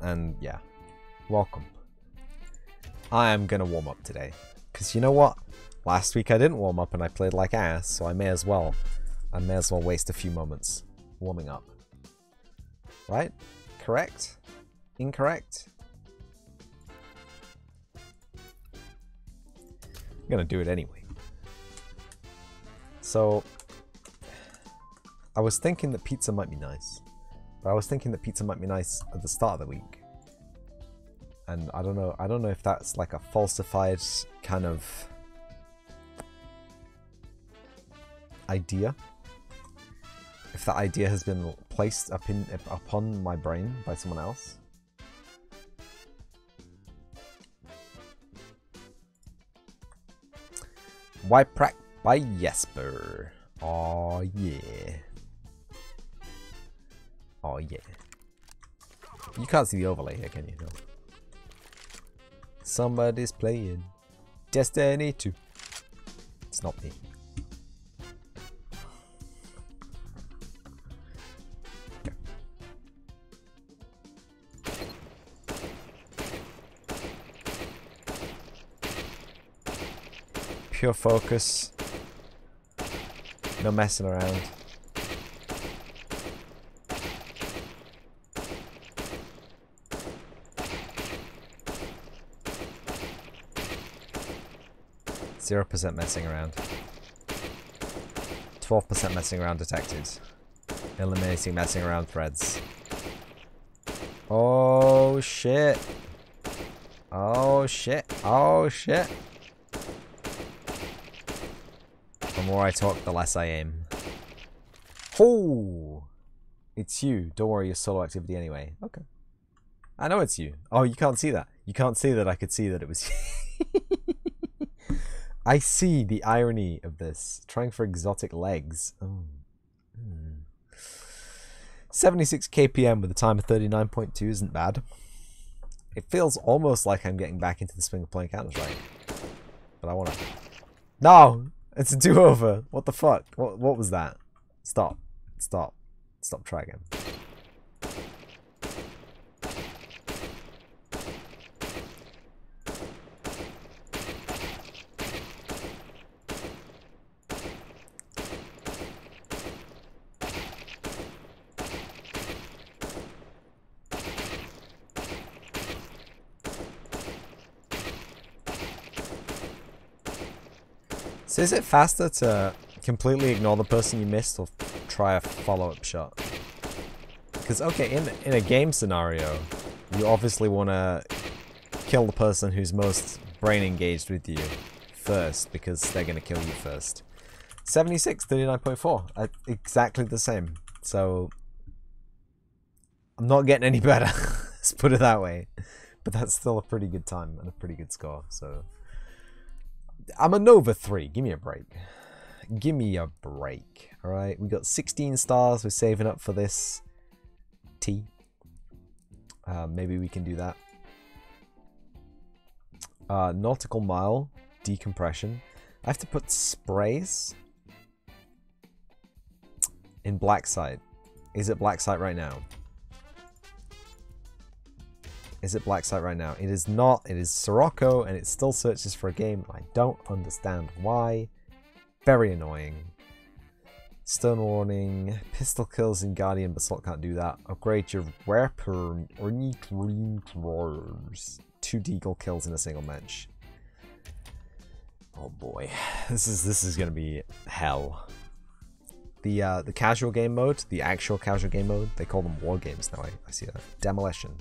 and yeah, welcome. I am gonna warm up today. Because you know what? Last week I didn't warm up and I played like ass, so I may as well. I may as well waste a few moments warming up. Right? Correct? Incorrect? I'm gonna do it anyway. So, I was thinking that pizza might be nice. But I was thinking that pizza might be nice at the start of the week. And I don't know, I don't know if that's like a falsified kind of idea. If that idea has been placed up in upon my brain by someone else. Yprac by Jesper. Oh yeah. Oh yeah. You can't see the overlay here, can you? No. Somebody's playing Destiny 2. It's not me. Pure focus. No messing around. Zero percent messing around. Twelve percent messing around detected. Eliminating messing around threads. Oh shit. Oh shit. Oh shit. The more I talk, the less I aim. Oh! It's you. Don't worry, your solo activity anyway. Okay. I know it's you. Oh, you can't see that. You can't see that I could see that it was you. I see the irony of this. Trying for exotic legs. Oh. Hmm. 76 kpm with a time of 39.2 isn't bad. It feels almost like I'm getting back into the swing of playing Counter-Strike. But I wanna... No! It's a do-over. What the fuck? What what was that? Stop. Stop. Stop try again. So is it faster to completely ignore the person you missed or try a follow-up shot? Because, okay, in, in a game scenario, you obviously want to kill the person who's most brain engaged with you first, because they're going to kill you first. 76, 39.4, uh, exactly the same. So, I'm not getting any better, let's put it that way. But that's still a pretty good time and a pretty good score, so... I'm a Nova 3. Give me a break. Give me a break. Alright, we got 16 stars. We're saving up for this T. Uh, maybe we can do that. Uh, nautical mile. Decompression. I have to put sprays in black site. Is it black site right now? Is it Black Site right now? It is not. It is Sirocco, and it still searches for a game. I don't understand why. Very annoying. Stone warning. Pistol kills in Guardian, but Slot can't do that. Upgrade your weapon. Or need green drawers. Two deagle kills in a single match. Oh boy, this is this is gonna be hell. The uh, the casual game mode, the actual casual game mode, they call them war games now. I, I see that. Demolition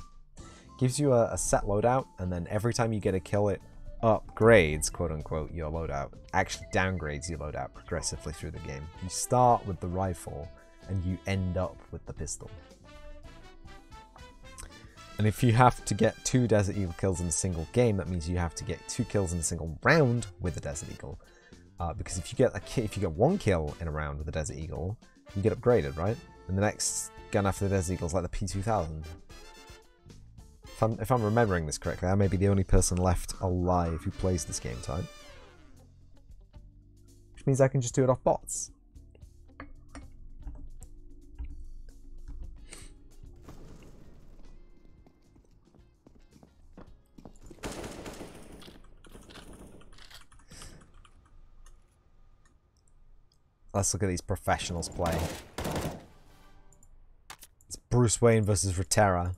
gives you a, a, set loadout, and then every time you get a kill, it upgrades, quote unquote, your loadout. Actually downgrades your loadout progressively through the game. You start with the rifle, and you end up with the pistol. And if you have to get two Desert Eagle kills in a single game, that means you have to get two kills in a single round with the Desert Eagle. Uh, because if you get a if you get one kill in a round with the Desert Eagle, you get upgraded, right? And the next gun after the Desert Eagle is like the P2000. If I'm, if I'm remembering this correctly, I may be the only person left alive who plays this game type. Which means I can just do it off bots. Let's look at these professionals playing. It's Bruce Wayne versus Rotera.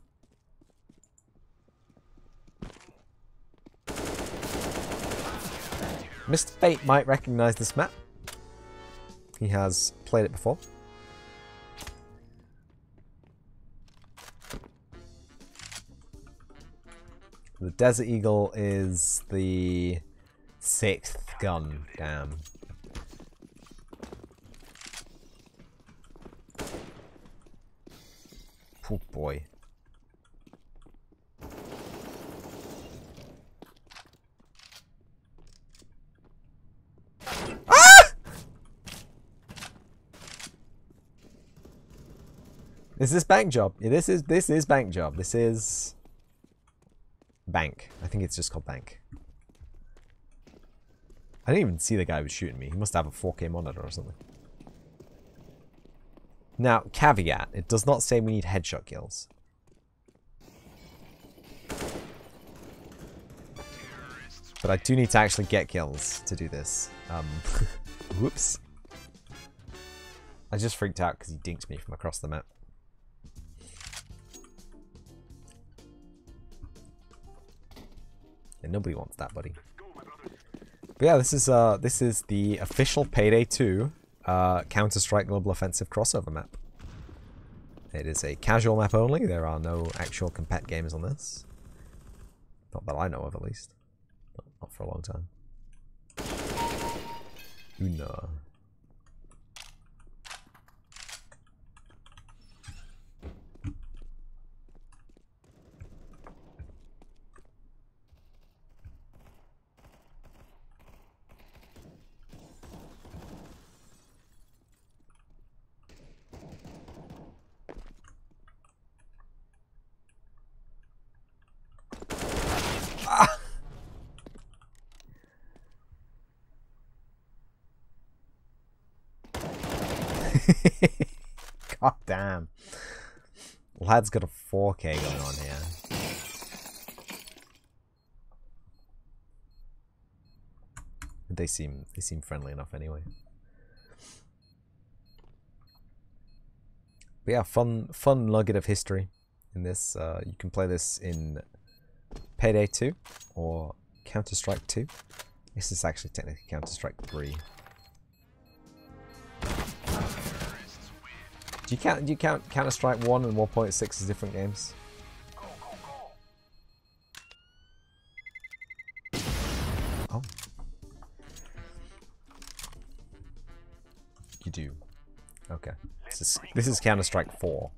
Mr. Fate might recognize this map. He has played it before. The Desert Eagle is the sixth gun. Damn. Oh boy. Is this bank job? Yeah, this is this is bank job. This is bank. I think it's just called bank. I didn't even see the guy who was shooting me. He must have a 4K monitor or something. Now, caveat, it does not say we need headshot kills. But I do need to actually get kills to do this. Um, whoops. I just freaked out because he dinked me from across the map. And nobody wants that, buddy. But yeah, this is uh this is the official Payday 2 uh, Counter-Strike Global Offensive crossover map. It is a casual map only. There are no actual compet games on this. Not that I know of, at least. Not for a long time. Una. God damn. Lad's got a 4K going on here. They seem they seem friendly enough anyway. But yeah, fun fun nugget of history in this. Uh, you can play this in Payday 2 or Counter Strike 2. This is actually technically Counter Strike 3. Do you count? Do you count Counter Strike One and 1.6 as different games? Oh, you do. Okay, this is this is Counter Strike Four.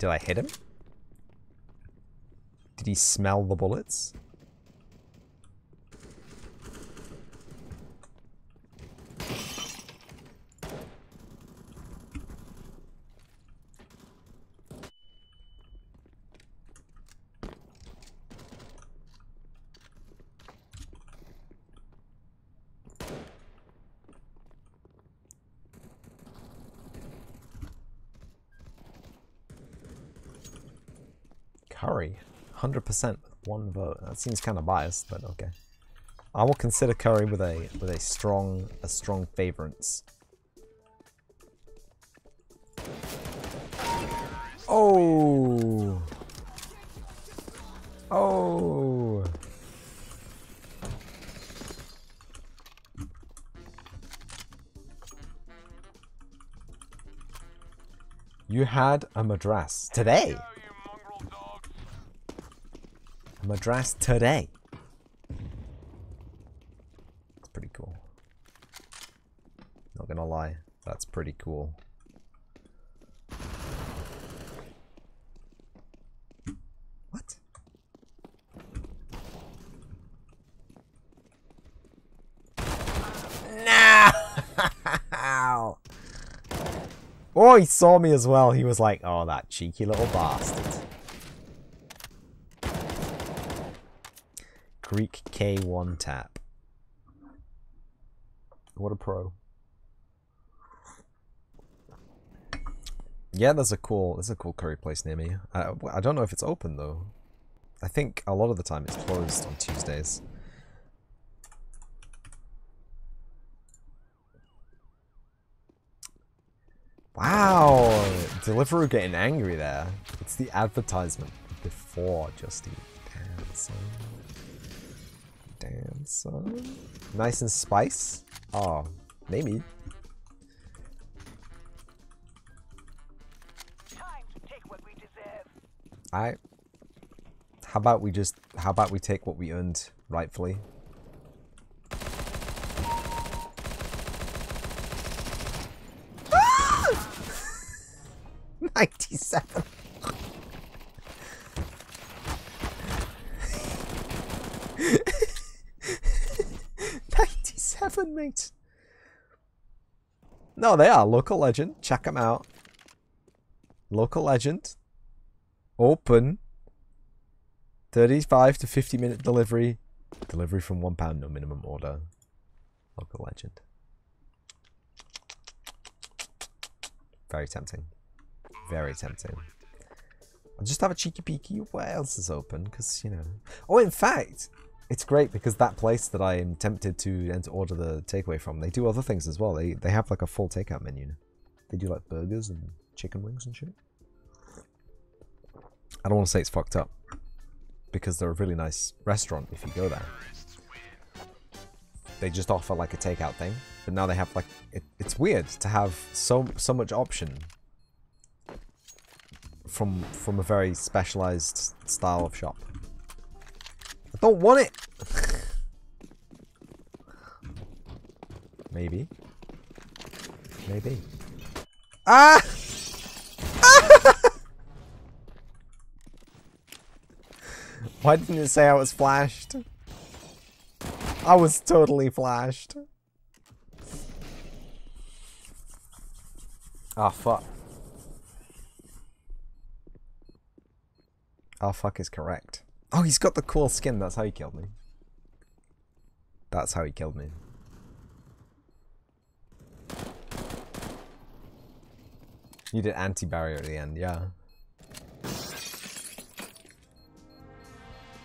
Did I hit him? Did he smell the bullets? Curry, 100% one vote. That seems kind of biased, but okay. I will consider Curry with a with a strong a strong favorance. Oh. Oh. You had a madras today. Madras today. It's pretty cool. Not gonna lie, that's pretty cool. What? No! oh, he saw me as well. He was like, oh, that cheeky little bastard. Greek K1 tap. What a pro. Yeah, there's a cool there's a cool curry place near me. I, I don't know if it's open though. I think a lot of the time it's closed on Tuesdays. Wow, Deliveroo getting angry there. It's the advertisement before Just Eat. Damn. Damn, son. Nice and spice? Oh, maybe. I. How about we just? How about we take what we earned rightfully? Ah! Ninety-seven. Ninety-seven, mate. No, they are local legend. Check them out. Local legend. Open. 35 to 50 minute delivery. Delivery from £1, no minimum order. Local legend. Very tempting. Very tempting. I'll just have a cheeky peeky. What else is open? Because, you know. Oh, in fact, it's great because that place that I am tempted to order the takeaway from, they do other things as well. They they have like a full takeout menu. They do like burgers and chicken wings and shit. I don't want to say it's fucked up because they're a really nice restaurant if you go there. They just offer like a takeout thing, but now they have like it, it's weird to have so so much option from from a very specialized style of shop. I don't want it. Maybe. Maybe. Ah! Why didn't it say I was flashed? I was totally flashed. Ah, oh, fuck. Oh, fuck is correct. Oh, he's got the cool skin. That's how he killed me. That's how he killed me. You did anti-barrier at the end, yeah.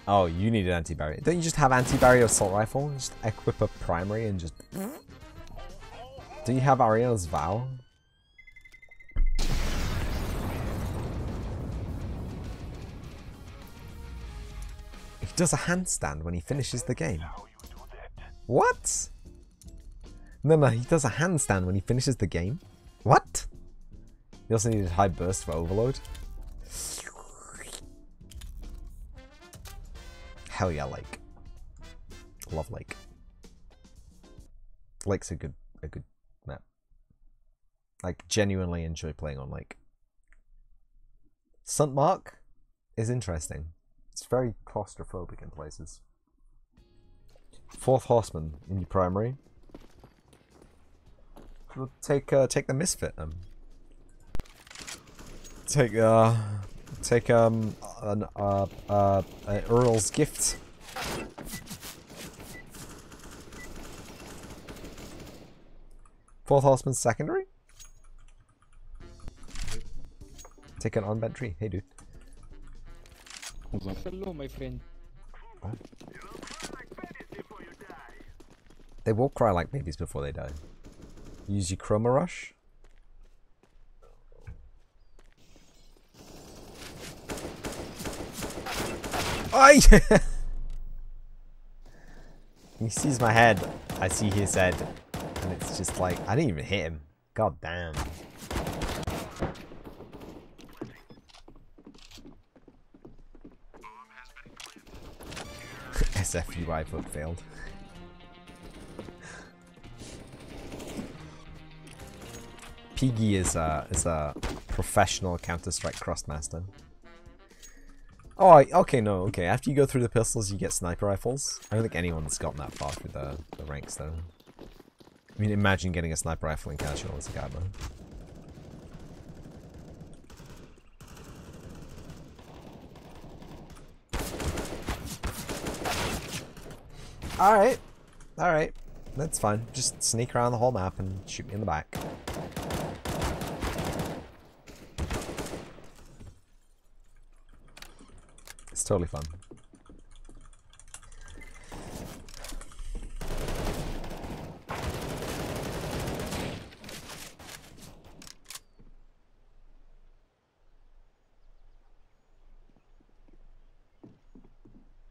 Oh, you need an anti-barrier. Don't you just have anti-barrier assault rifle? Just equip a primary and just... Do you have Eriana's vow? He does a handstand when he finishes the game. What? No, no, he does a handstand when he finishes the game. What? He also needed high burst for overload. Hell yeah, Lake. Love Lake. Lake's a good a good map. Like genuinely enjoy playing on Lake. St. Marc is interesting. It's very claustrophobic in places. Fourth Horseman in your primary. We'll take uh, take the Misfit then. Take uh take um an uh, uh, uh Earl's gift. Fourth horseman secondary. Take an unbent tree. Hey, dude. Hello, my friend. Oh. They will cry like babies before they die. Use your chroma rush. Oh, he sees my head. I see his head. And it's just like, I didn't even hit him. God damn. SFUI vote failed. Piggy is a, is a professional Counter-Strike crossmaster. Oh, okay, no, okay. After you go through the pistols, you get sniper rifles. I don't think anyone's gotten that far through the, the ranks, though. I mean, imagine getting a sniper rifle in casual as a Gabba. Alright. Alright. That's fine. Just sneak around the whole map and shoot me in the back. Totally fun.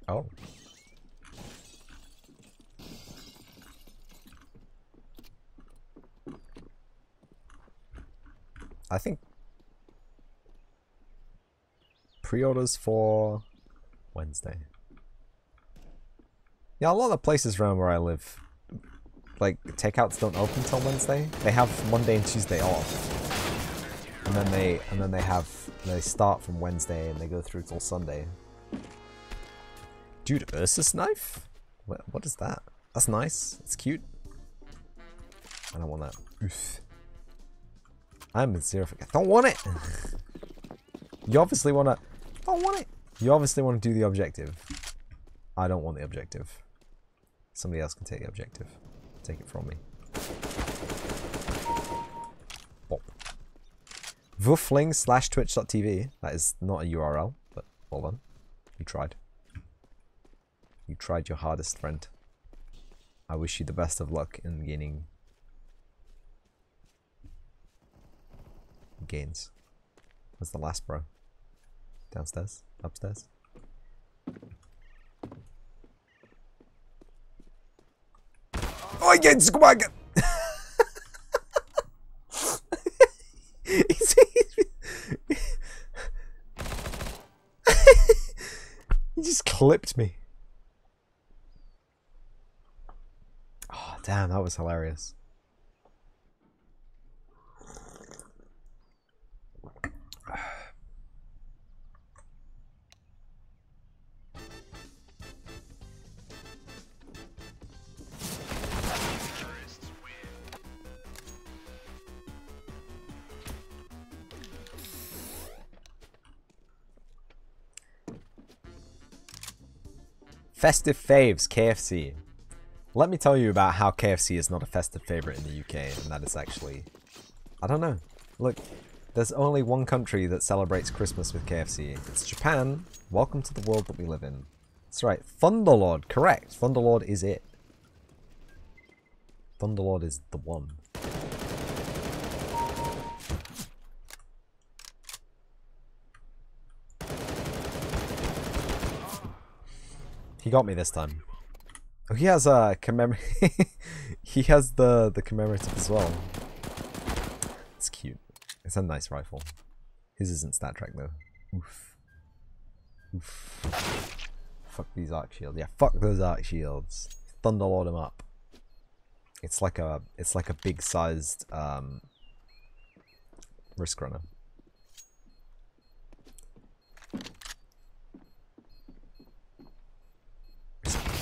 Oh. I think pre-orders for Wednesday. Yeah, a lot of places around where I live, like takeouts don't open till Wednesday. They have Monday and Tuesday off, and then they and then they have they start from Wednesday and they go through till Sunday. Dude, Ursus knife? What, what is that? That's nice. It's cute. I don't want that. Oof. I'm in zero. I don't want it. you obviously want to. Don't want it. You obviously want to do the objective. I don't want the objective. Somebody else can take the objective. Take it from me. Bop. Voofling slash twitch.tv. That is not a URL, but well done. You tried. You tried your hardest, friend. I wish you the best of luck in gaining gains. What's the last bro? Downstairs? Upstairs? Oh, yeah, come on! he just clipped me. Oh, damn, that was hilarious. Festive faves, KFC. Let me tell you about how KFC is not a festive favorite in the UK, and that is actually... I don't know. Look, there's only one country that celebrates Christmas with KFC. It's Japan. Welcome to the world that we live in. That's right. Thunderlord, correct. Thunderlord is it. Thunderlord is the one. He got me this time. Oh, he has a commemor. he has the the commemorative as well. It's cute. It's a nice rifle. His isn't StatTrak though. Oof. Oof. Fuck these arc shields. Yeah, fuck those arc shields. Thunderlord them up. It's like a it's like a big sized um risk runner.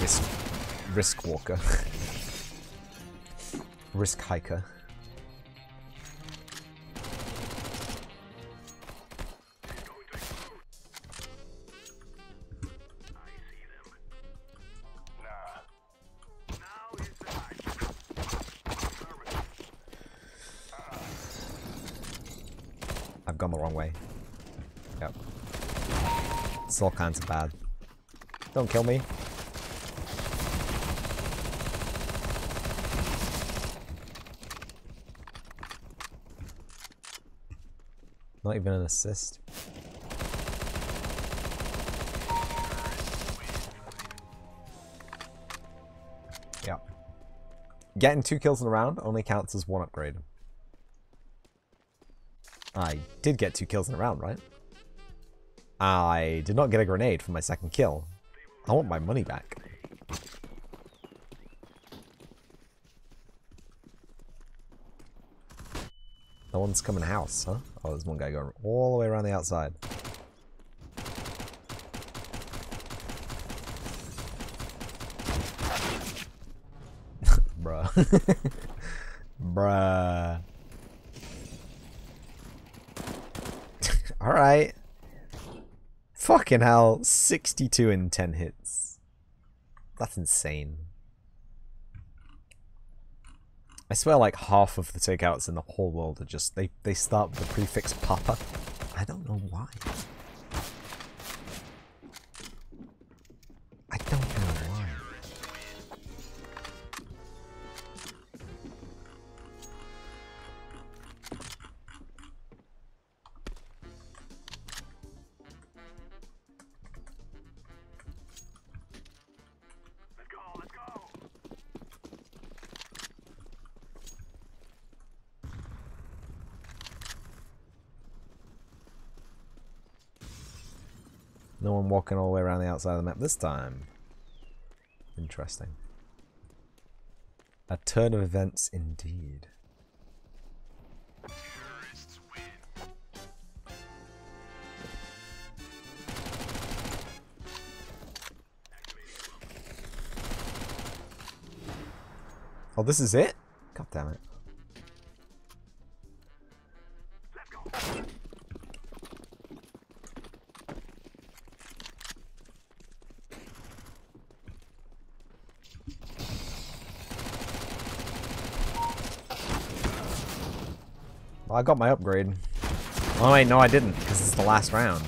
Risk, risk walker. risk hiker. I've gone the wrong way. Yep. It's all kinds of bad. Don't kill me. Even an assist. Yeah. Getting two kills in a round only counts as one upgrade. I did get two kills in a round, right? I did not get a grenade for my second kill. I want my money back. No one's coming house, huh? Oh, there's one guy going all the way around the outside. Bruh. Bruh. Alright. Fucking hell. 62 in 10 hits. That's insane. I swear like half of the takeouts in the whole world are just, they, they start with the prefix papa. I don't know why. Outside of the map this time. Interesting. A turn of events indeed. Oh, this is it? God damn it. I got my upgrade. Oh wait, no I didn't, because it's the last round.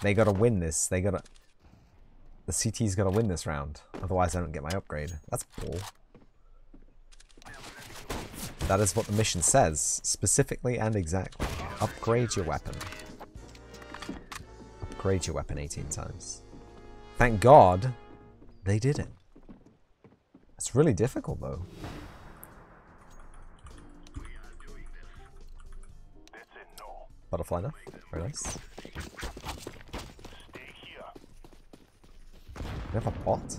They gotta win this. They gotta... The CT's gotta win this round. Otherwise I don't get my upgrade. That's bull. That is what the mission says. Specifically and exactly. Upgrade your weapon. Upgrade your weapon 18 times. Thank God they did it. It's really difficult though. Butterfly knife. Very nice. We have a bot?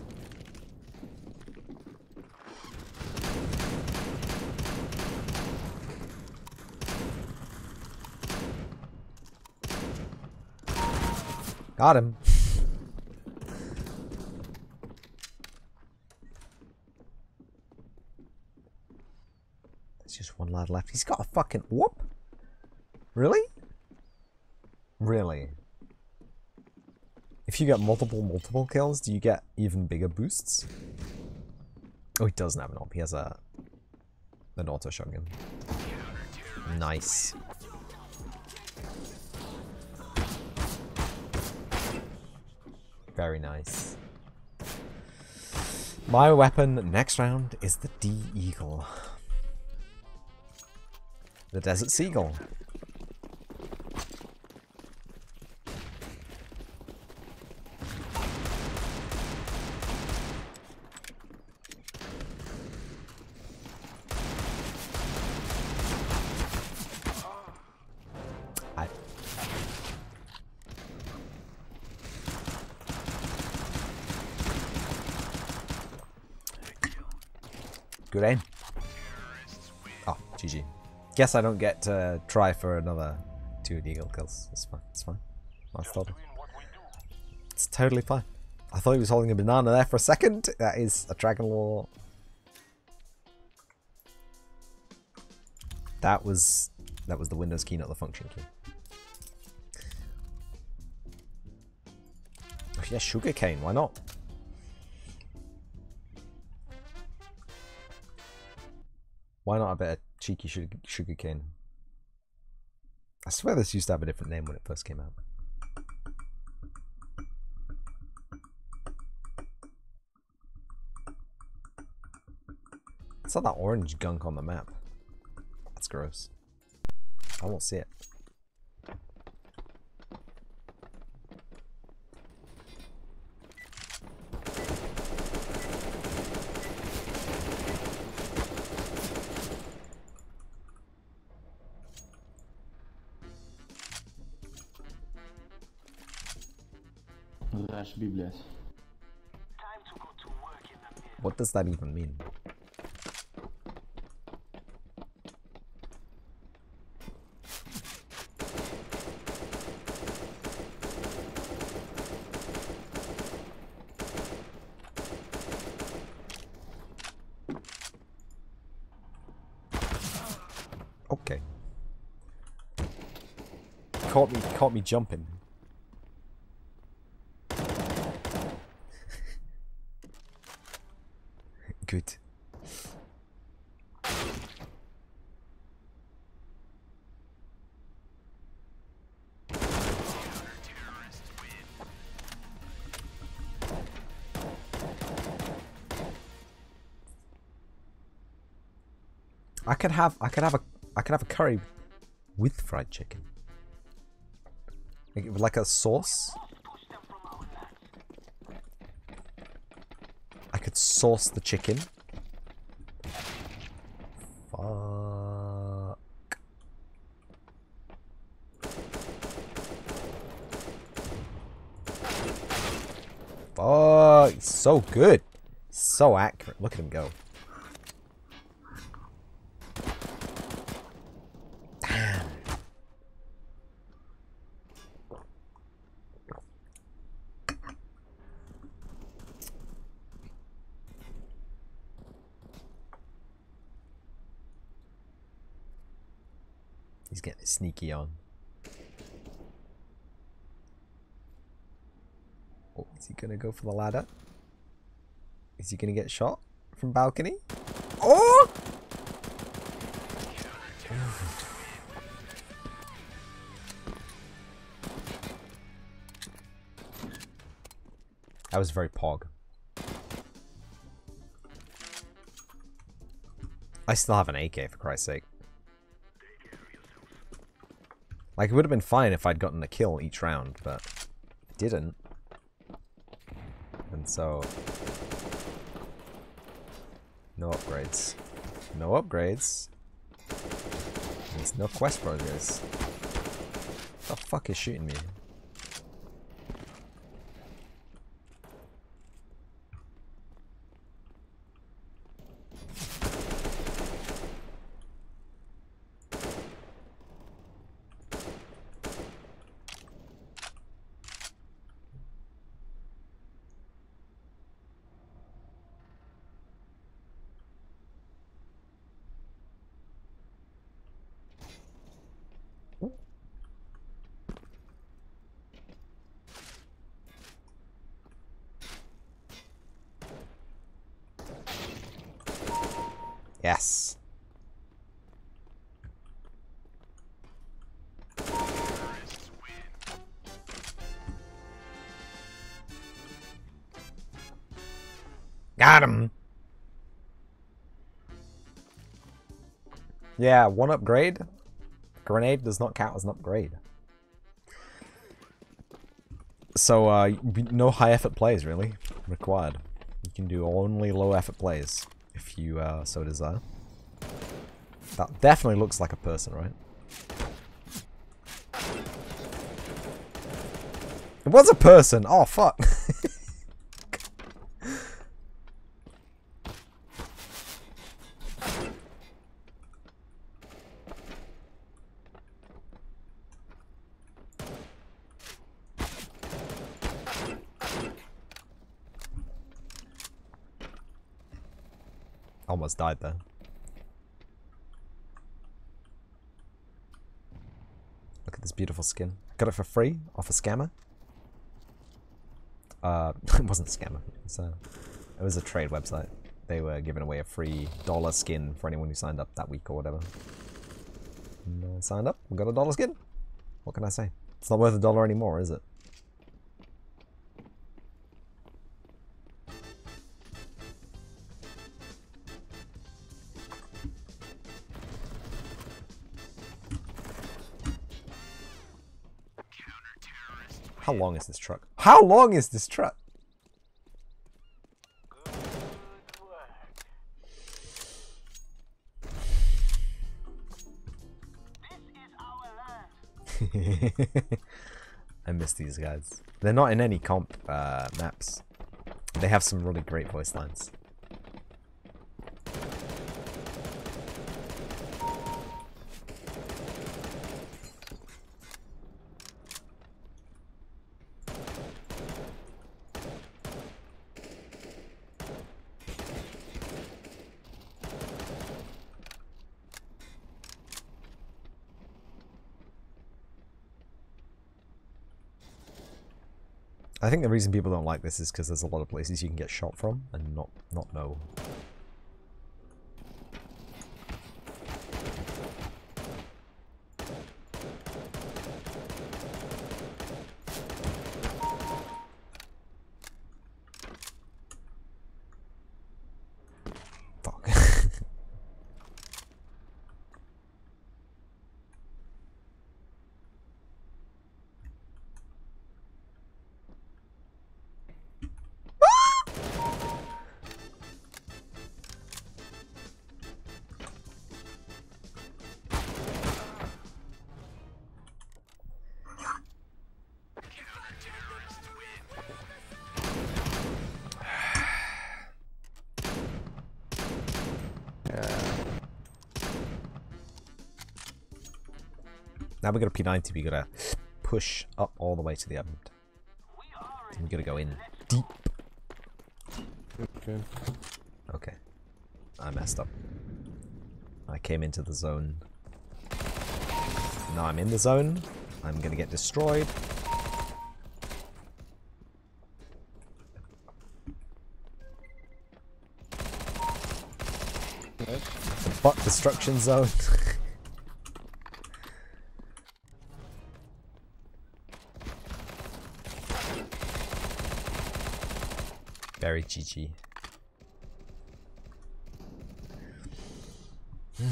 Got him. There's just one lad left. He's got a fucking whoop. Really? If you get multiple, multiple kills, do you get even bigger boosts? Oh, he doesn't have an op. He has a an auto shotgun. Nice. Very nice. My weapon next round is the D-Eagle. The Desert Seagull. Guess I don't get to try for another two eagle kills. It's fine. It's fine. That's totally. It's totally fine. I thought he was holding a banana there for a second. That is a Dragon Lore. That was that was the Windows key, not the function key. Oh, yeah, sugarcane. Why not? Why not a bit of cheeky sugar, sugarcane? I swear this used to have a different name when it first came out. It's not that orange gunk on the map. That's gross. I won't see it. Slash Biblias. What does that even mean? Okay. Caught me caught me jumping. Could have I could have a I could have a curry with fried chicken. Like, like a sauce. I could sauce the chicken. Fuck. Fuck. So good. So accurate. Look at him go. Damn. He's getting sneaky on. Oh, is he gonna go for the ladder? Is he gonna get shot from balcony? Oh! That was very pog. I still have an AK for Christ's sake. Like, it would have been fine if I'd gotten a kill each round, but I didn't. And so... No upgrades. No upgrades. There's no quest progress. The fuck is shooting me? Yes. Got him. Yeah, one upgrade. Grenade does not count as an upgrade. So, uh, no high effort plays really required. You can do only low effort plays if you uh, so desire. That definitely looks like a person, right? It was a person! Oh, fuck! Almost died there. Look at this beautiful skin. Got it for free off a scammer. Uh, it wasn't a scammer. It was a, it was a trade website. They were giving away a free dollar skin for anyone who signed up that week or whatever. And, uh, signed up, we got a dollar skin. What can I say? It's not worth a dollar anymore, is it? How long is this truck? How long is this truck? I miss these guys. They're not in any comp uh, maps. They have some really great voice lines. Reason people don't like this is because there's a lot of places you can get shot from and not not know. Now we got a P90, we gotta push up all the way to the end. We gotta go in deep. Okay. Okay. I messed up. I came into the zone. Now I'm in the zone. I'm gonna get destroyed. Butt destruction zone. Very GG.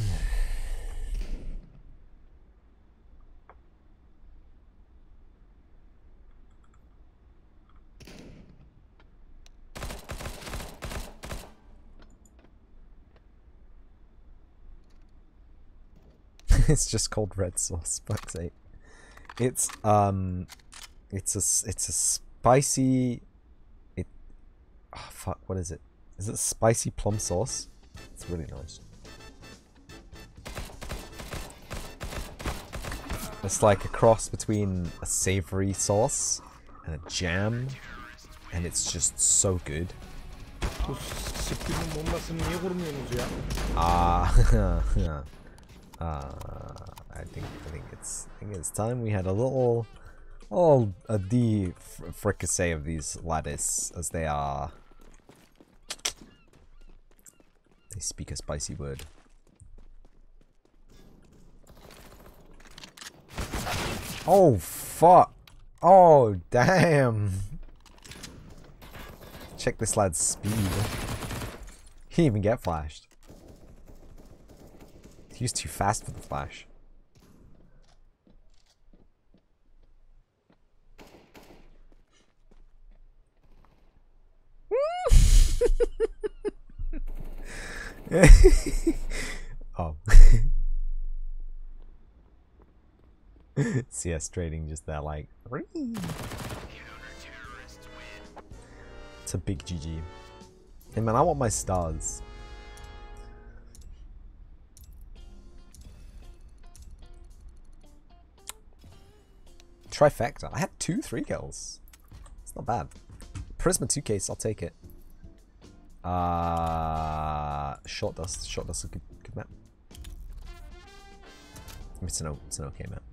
it's just called red sauce. Fuck's sake. It's um, it's a it's a spicy. Oh, fuck, what is it? Is it spicy plum sauce? It's really nice. It's like a cross between a savory sauce and a jam, and it's just so good. Ah, uh, uh, I think I think it's I think it's time we had a little oh, a de fr- fricassee of these lattice as they are. They speak a spicy word. Oh fuck! Oh damn! Check this lad's speed. He didn't even get flashed. He was too fast for the flash. oh. CS trading just there like It's a big GG. Hey man, I want my stars. Trifecta. I had two three kills. It's not bad. Prisma 2 case, I'll take it. Uh short dust. Short dust is a good good map. It's an it's an okay map.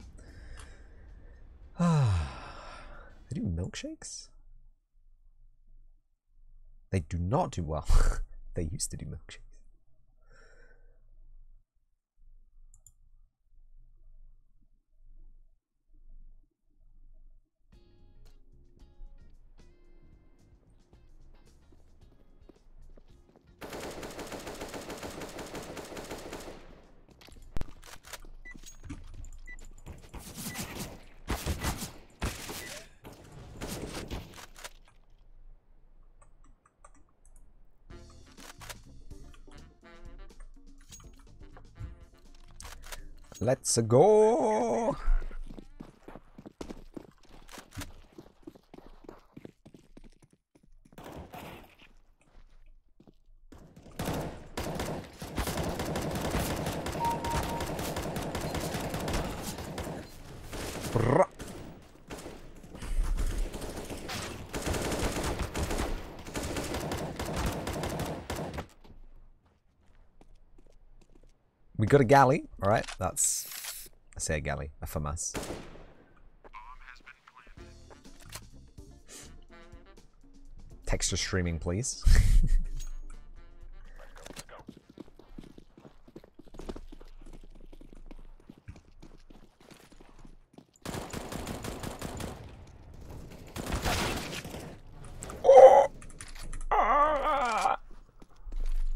they do milkshakes? They do not do well. they used to do milkshakes. Let's go. Brrrah. We got a galley, alright? That's I say a galley, a FAMAS. Texture streaming, please. I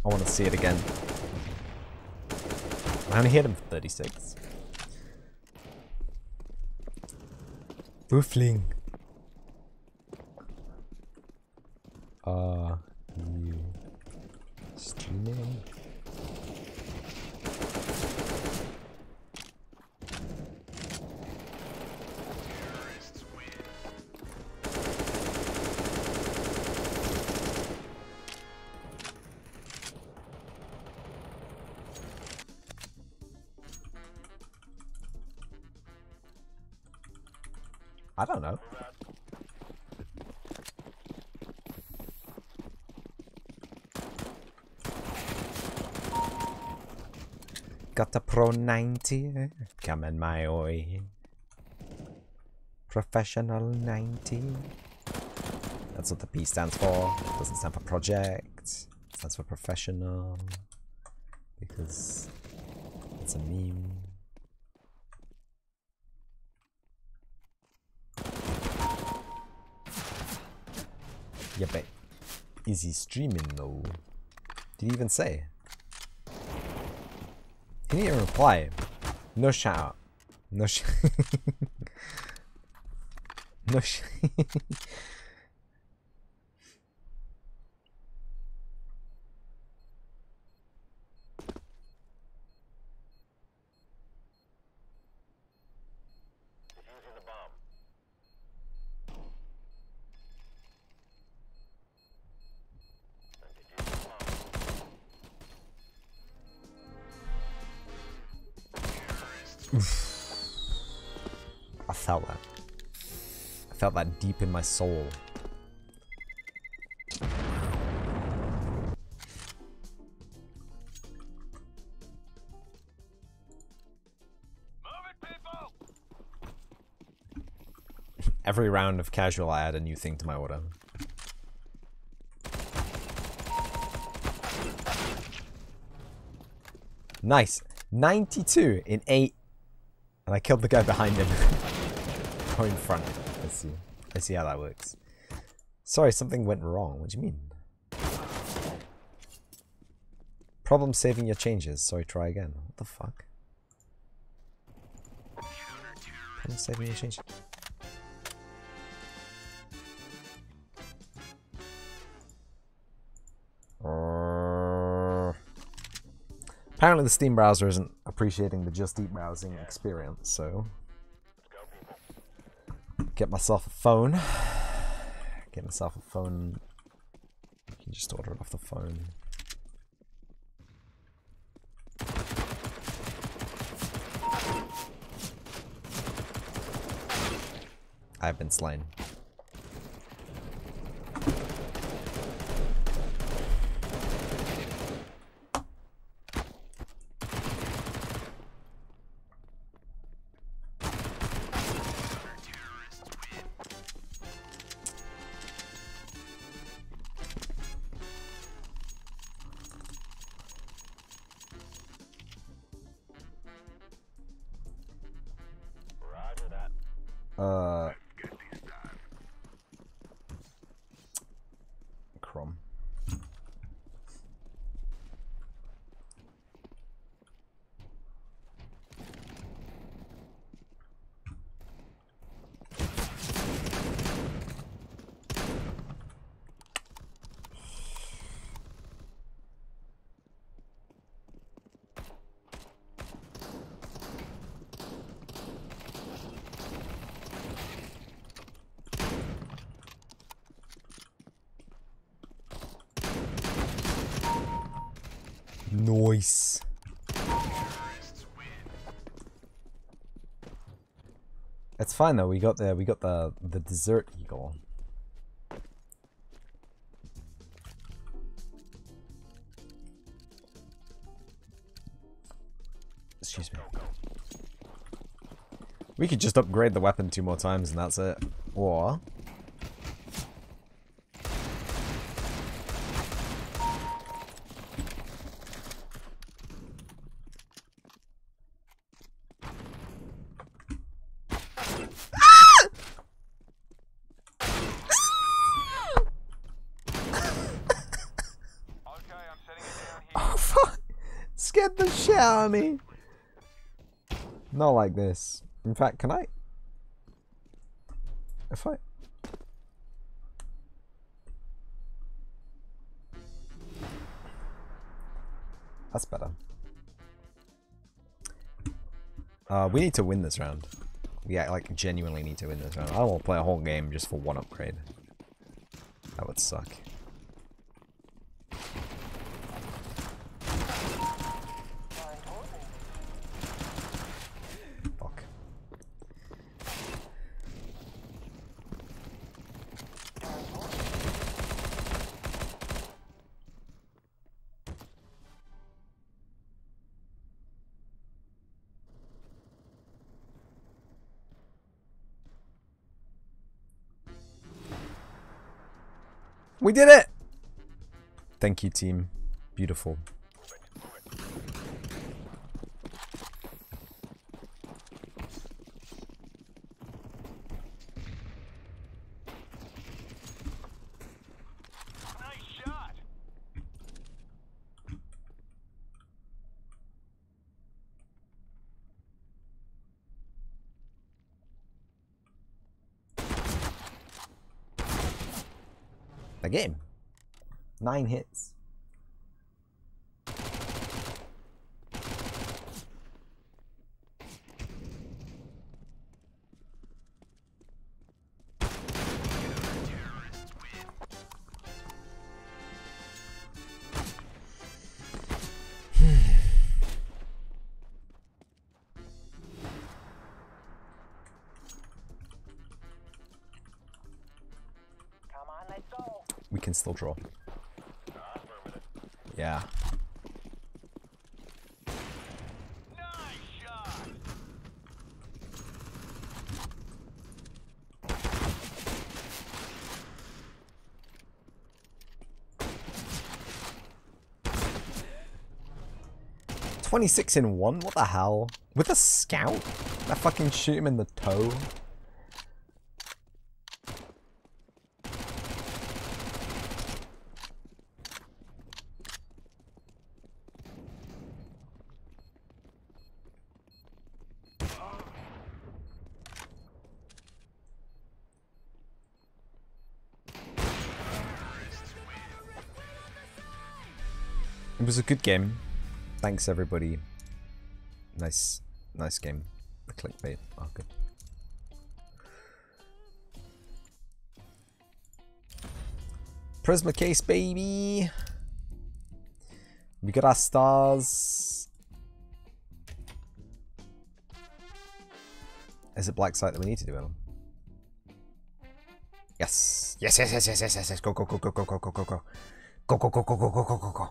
want to see it again. I only hit him for 36. Buffling. Pro 90 eh? coming my way. Professional 90. That's what the P stands for. It doesn't stand for project. It stands for professional. Because it's a meme. Yeah, but is he streaming though? Did he even say? He didn't even reply. No shout out. No sh No sh deep in my soul. Every round of casual, I add a new thing to my order. Nice. 92 in 8. And I killed the guy behind him. or in front. Let's see. Let's see how that works. Sorry, something went wrong. What do you mean? Problem saving your changes. Sorry, try again. What the fuck? Problem saving your changes. Apparently the Steam browser isn't appreciating the Just Eat browsing experience, so... Get myself a phone. Get myself a phone. You can just order it off the phone. I've been slain. Nice. It's fine though. We got the we got the the dessert eagle. Excuse me. We could just upgrade the weapon two more times and that's it. Or Oh fuck! Scared the shit out of me. Not like this. In fact, can I? If I. That's better. Uh, we need to win this round. We uh, like genuinely need to win this round. I don't want to play a whole game just for one upgrade. That would suck. We did it! Thank you, team. Beautiful. 26 in one? What the hell? With a scout? I fucking shoot him in the toe? It was a good game. Thanks everybody. Nice, nice game. The clickbait. Oh, good. Prisma case, baby. We got our stars. Is it Blacksite that we need to do, Ellen? Yes. Yes, yes, yes, yes, yes, yes, yes. Go, go, go, go, go, go, go, go, go. Go, go, go, go, go, go, go, go, go.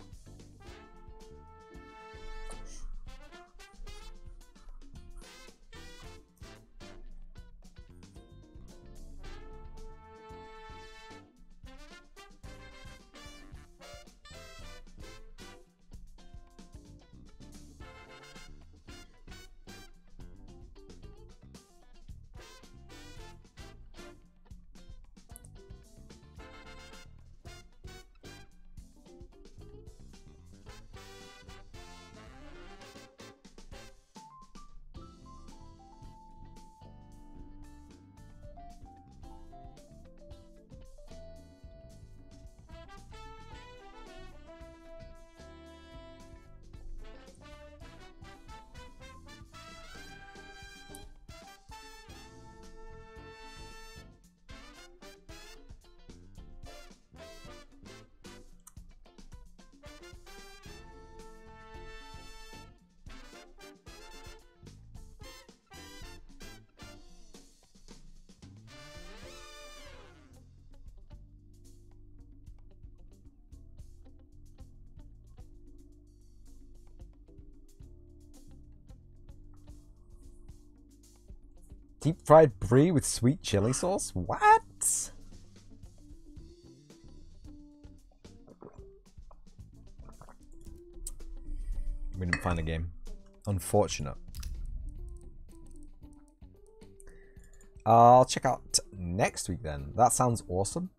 Fried brie with sweet chili sauce? What? We didn't find a game. Unfortunate. I'll check out next week then. That sounds awesome.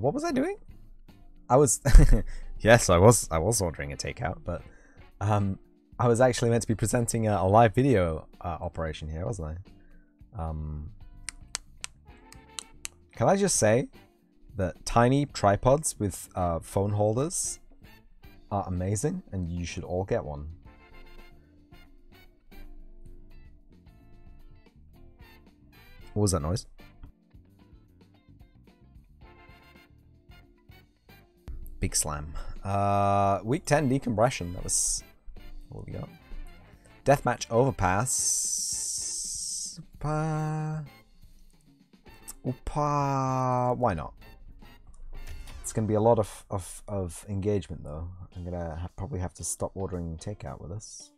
What was I doing? I was, yes, I was, I was ordering a takeout, but um, I was actually meant to be presenting a, a live video uh, operation here, wasn't I? Um, can I just say that tiny tripods with uh, phone holders are amazing, and you should all get one. What was that noise? Big slam. Uh, week 10 decompression. That was. What we got? Deathmatch overpass. Upa. Why not? It's going to be a lot of, of, of engagement though. I'm going to probably have to stop ordering takeout with this.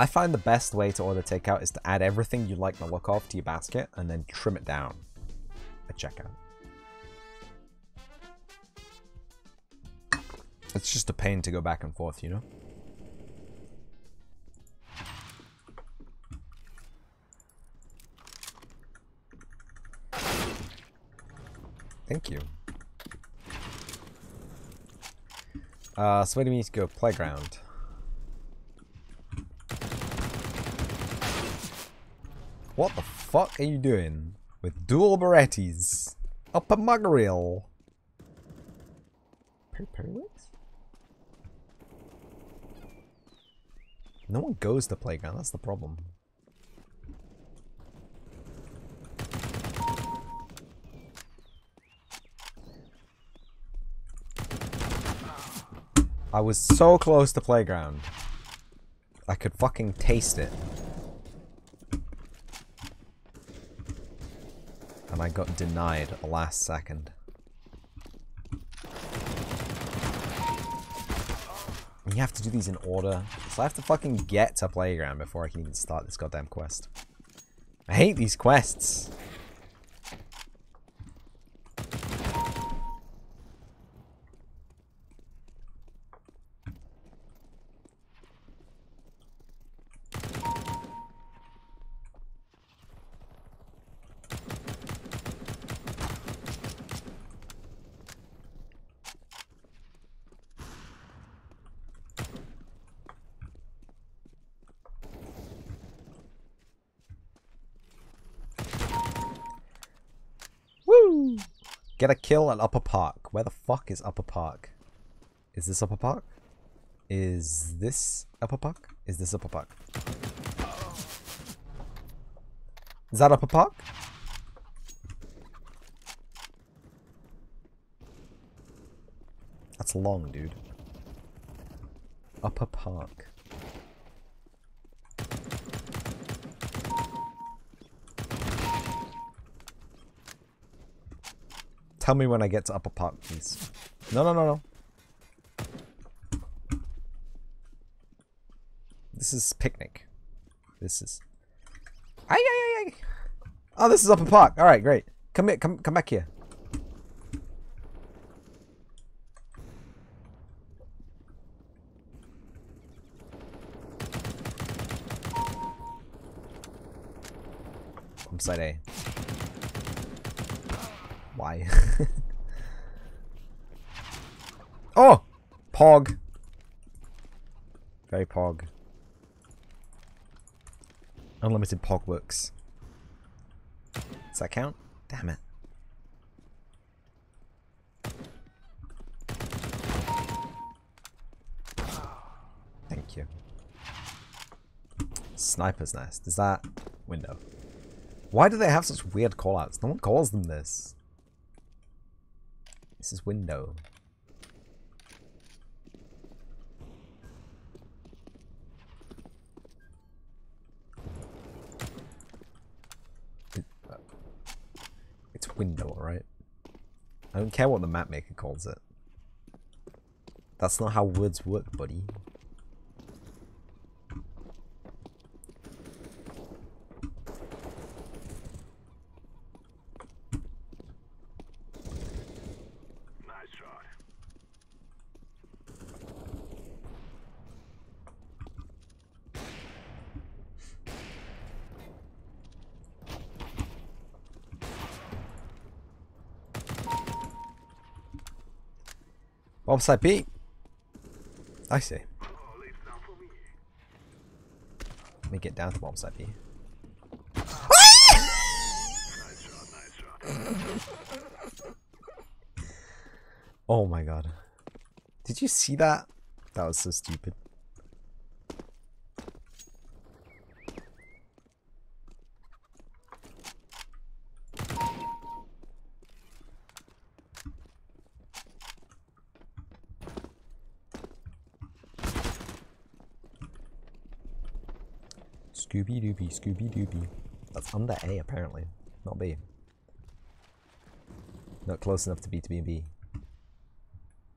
I find the best way to order takeout is to add everything you like the look of to your basket and then trim it down at checkout. It's just a pain to go back and forth, you know? Thank you. Uh, so where do we need to go? Playground. What the fuck are you doing with dual Berettis? Up a muggeril. Periwigs? No one goes to playground, that's the problem. I was so close to playground. I could fucking taste it. And I got denied at the last second. And you have to do these in order. So I have to fucking get to playground before I can even start this goddamn quest. I hate these quests. Get a kill at Upper Park. Where the fuck is Upper Park? Is this Upper Park? Is this Upper Park? Is this Upper Park? Is that Upper Park? That's long, dude. Upper Park. Tell me when I get to Upper Park, please. No, no, no, no. This is picnic. This is. Ay, ay, ay, ay. Oh, this is Upper Park. All right, great. Come here. Come, come back here. I'm side A. Why? oh! Pog. Very pog. Unlimited pog works. Does that count? Damn it. Thank you. Sniper's nest. Is that window? Why do they have such weird callouts? No one calls them this. This is window. It's window, alright? I don't care what the map maker calls it. That's not how words work, buddy. Website B. I see. Let me get down to website B. oh my god. Did you see that? That was so stupid. Scooby Dooby, Scooby Dooby. That's under A apparently, not B. Not close enough to B to B and B.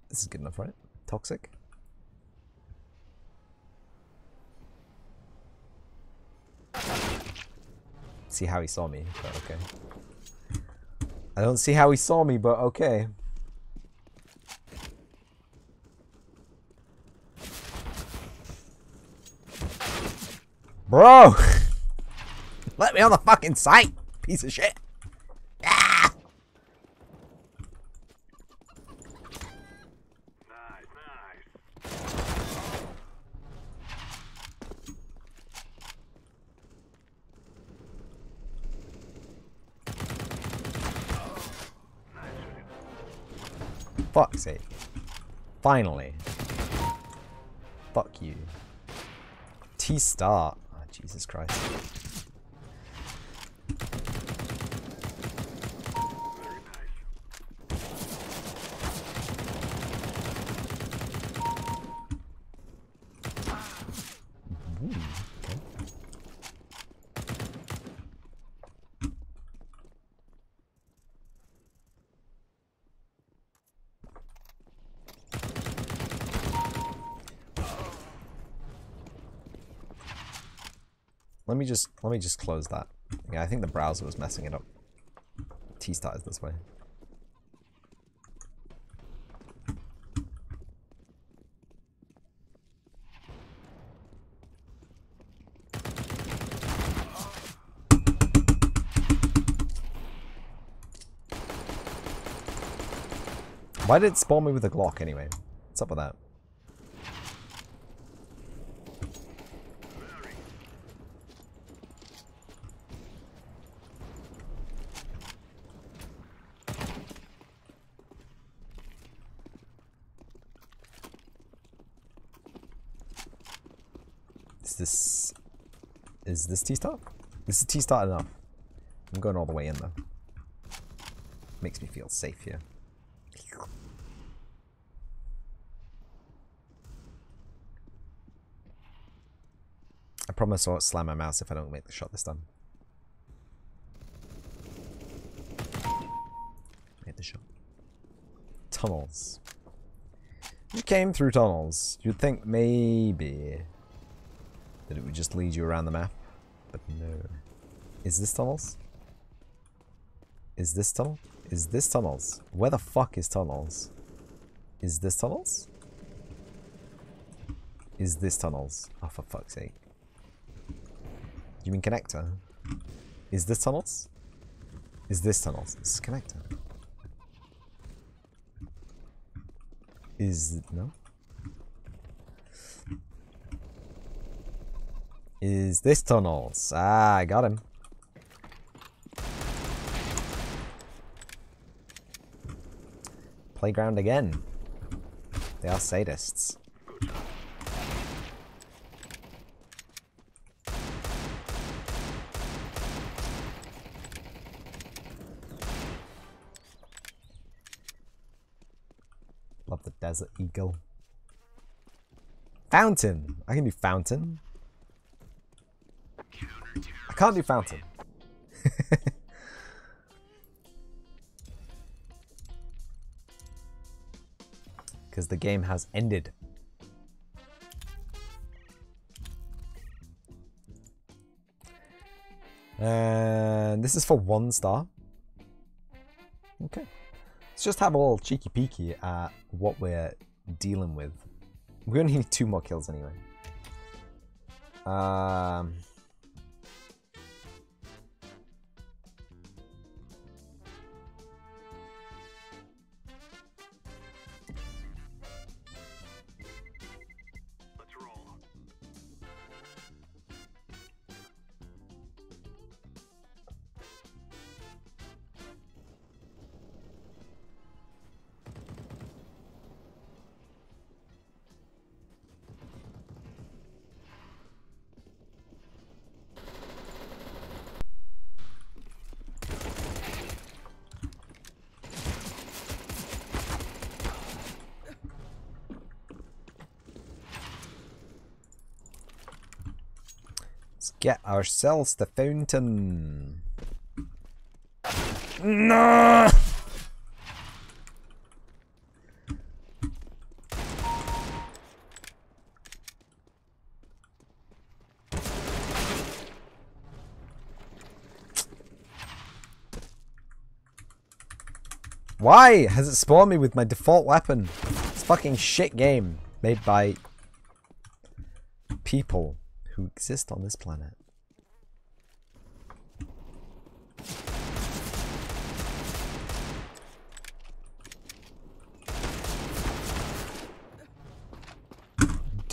This is good enough, right? Toxic. See how he saw me, but okay. I don't see how he saw me, but okay. Bro! Let me on the fucking site, piece of shit. Ah! Fuck's sake. Finally. Fuck you. T start. Oh, Jesus Christ. Ooh, okay. Let me just close that. Yeah, I think the browser was messing it up. T start is this way. Why did it spawn me with a Glock anyway? What's up with that? Is this... Is this T-start? This is T-start enough. Um, I'm going all the way in though. Makes me feel safe here. I promise I won't slam my mouse if I don't make the shot this time. Made the shot. Tunnels. You came through tunnels. You'd think maybe that it would just lead you around the map, but no. Is this tunnels? Is this tunnel? Is this tunnels? Where the fuck is tunnels? Is this tunnels? Is this tunnels? Oh, for fuck's sake. You mean connector? Is this tunnels? Is this tunnels? This is connector. Is it, no? Is this tunnels? Ah, I got him. Playground again. They are sadists. Love the desert eagle. Fountain! I can do fountain. Can't do fountain. Because the game has ended. And this is for one star. Okay. Let's just have a little cheeky peeky at what we're dealing with. We only need two more kills anyway. Um, ourselves the fountain. No! Why has it spawned me with my default weapon? It's a fucking shit game made by people who exist on this planet.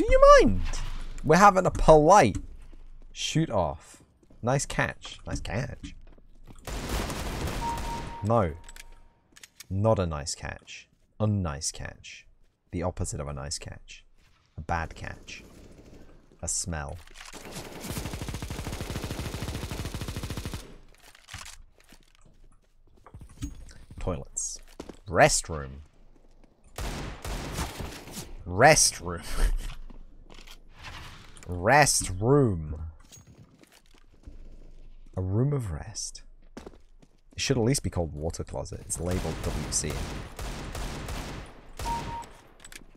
Do you mind? We're having a polite shoot off. Nice catch. Nice catch. No. Not a nice catch. Unnice catch. The opposite of a nice catch. A bad catch. A smell. Toilets. Restroom. Restroom. rest room. A room of rest. It should at least be called water closet. It's labeled WC.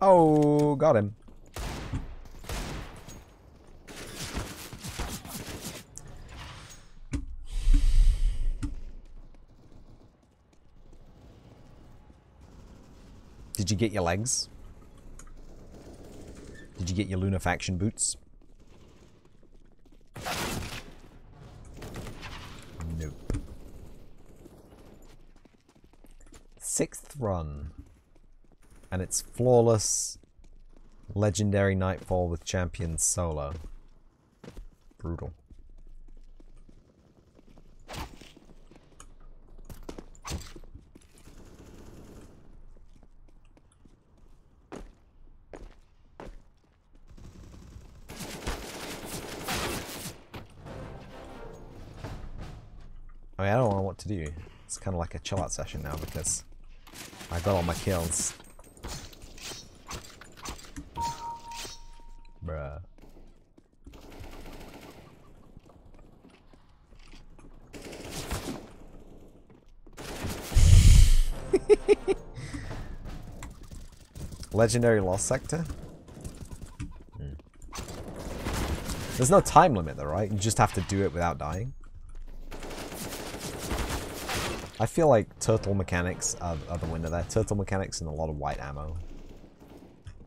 Oh, got him. Did you get your legs? Did you get your Lunafaction boots? Nope. Sixth run. And it's flawless legendary nightfall with champion solo. Brutal. I mean, I don't know what to do. It's kind of like a chill out session now because I got all my kills. Bruh. Legendary Lost Sector? Hmm. There's no time limit though, right? You just have to do it without dying. I feel like turtle mechanics are, are the winner there. Turtle mechanics and a lot of white ammo.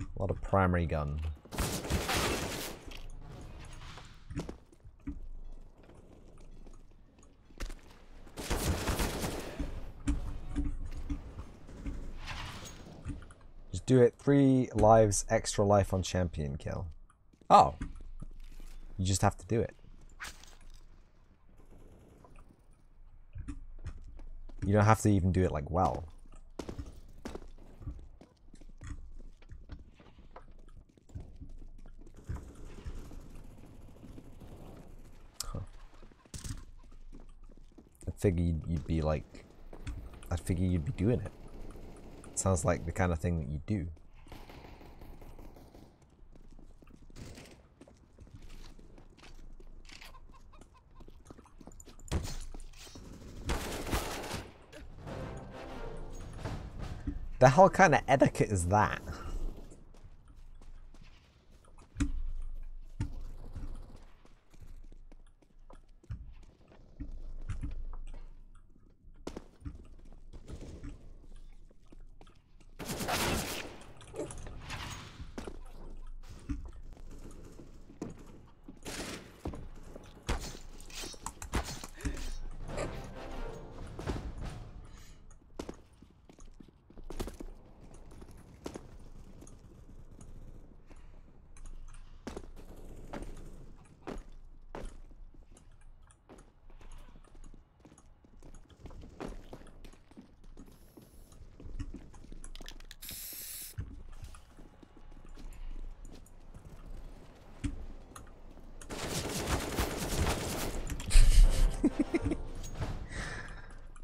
A lot of primary gun. Just do it. Three lives, extra life on champion kill. Oh. You just have to do it. You don't have to even do it like well. Huh. I figure you'd, you'd be like, I figure you'd be doing it. Sounds like the kind of thing that you do. The hell kind of etiquette is that?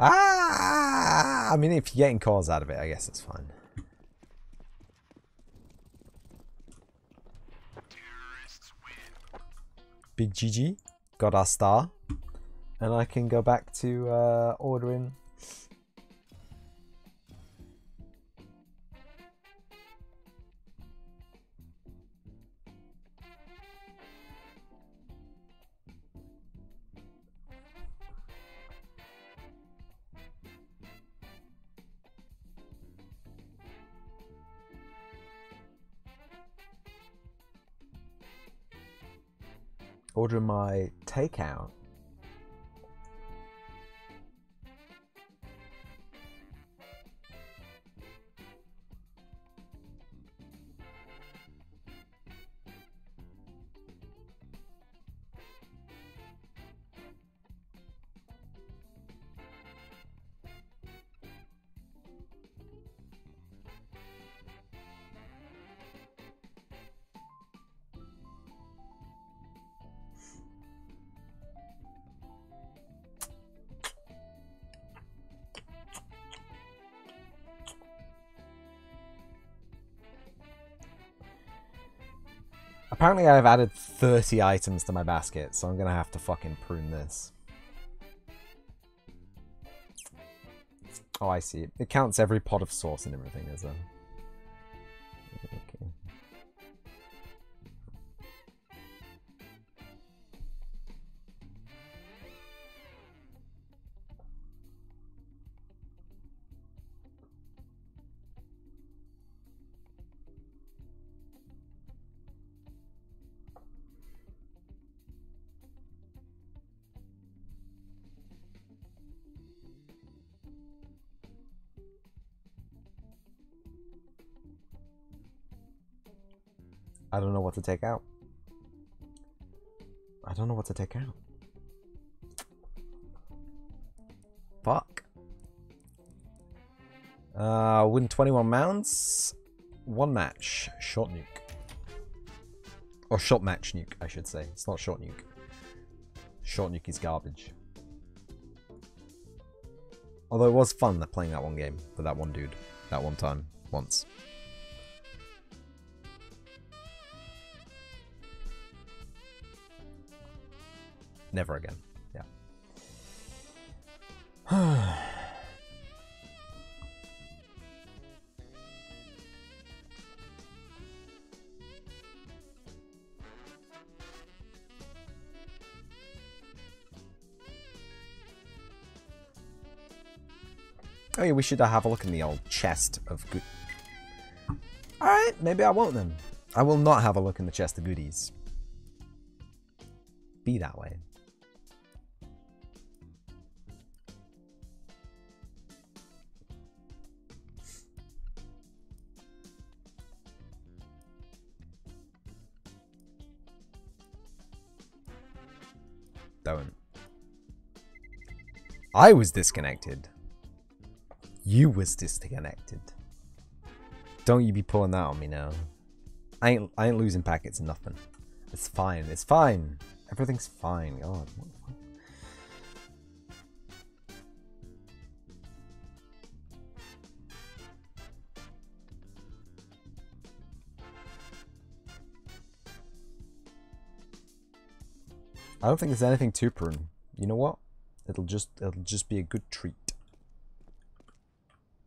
Ah! I mean, if you're getting calls out of it, I guess it's fine. Big GG. got our star, and I can go back to uh, ordering. Ordering my takeout. Apparently I've added 30 items to my basket, so I'm gonna have to fucking prune this. Oh, I see. It counts every pot of sauce and everything as a... take out. I don't know what to take out. Fuck. Uh, win 21 mounds. One match. Short nuke. Or short match nuke, I should say. It's not short nuke. Short nuke is garbage. Although it was fun playing that one game with that one dude. That one time. Once. Never again. Yeah. Oh yeah, we should uh, have a look in the old chest of good. Alright, maybe I won't then. I will not have a look in the chest of goodies. Be that way. I was disconnected. You was disconnected. Don't you be pulling that on me now. I ain't I ain't losing packets nothing. It's fine. It's fine. Everything's fine. God. I don't think there's anything to prune. You know what? It'll just it'll just be a good treat.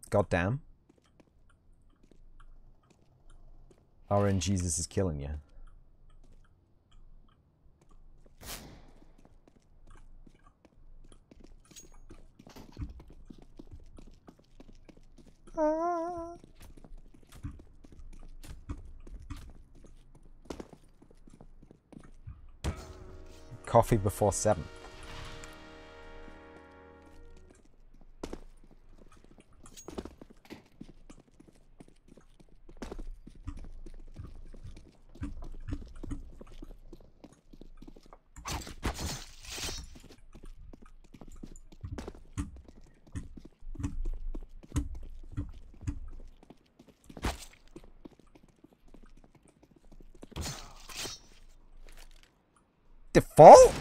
God damn. RN Jesus is killing you. Ah. Coffee before seven. Default?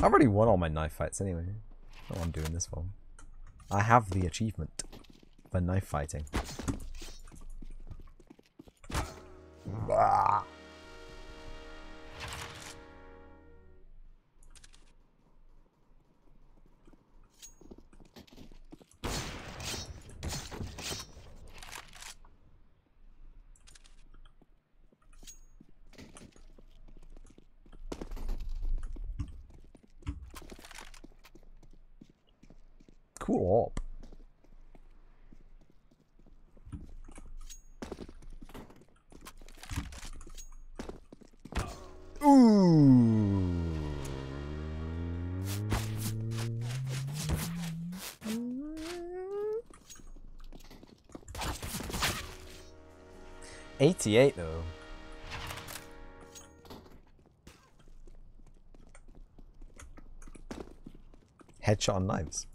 I've already won all my knife fights anyway. What I'm doing this for. I have the achievement for knife fighting. 68 though. Headshot on knives.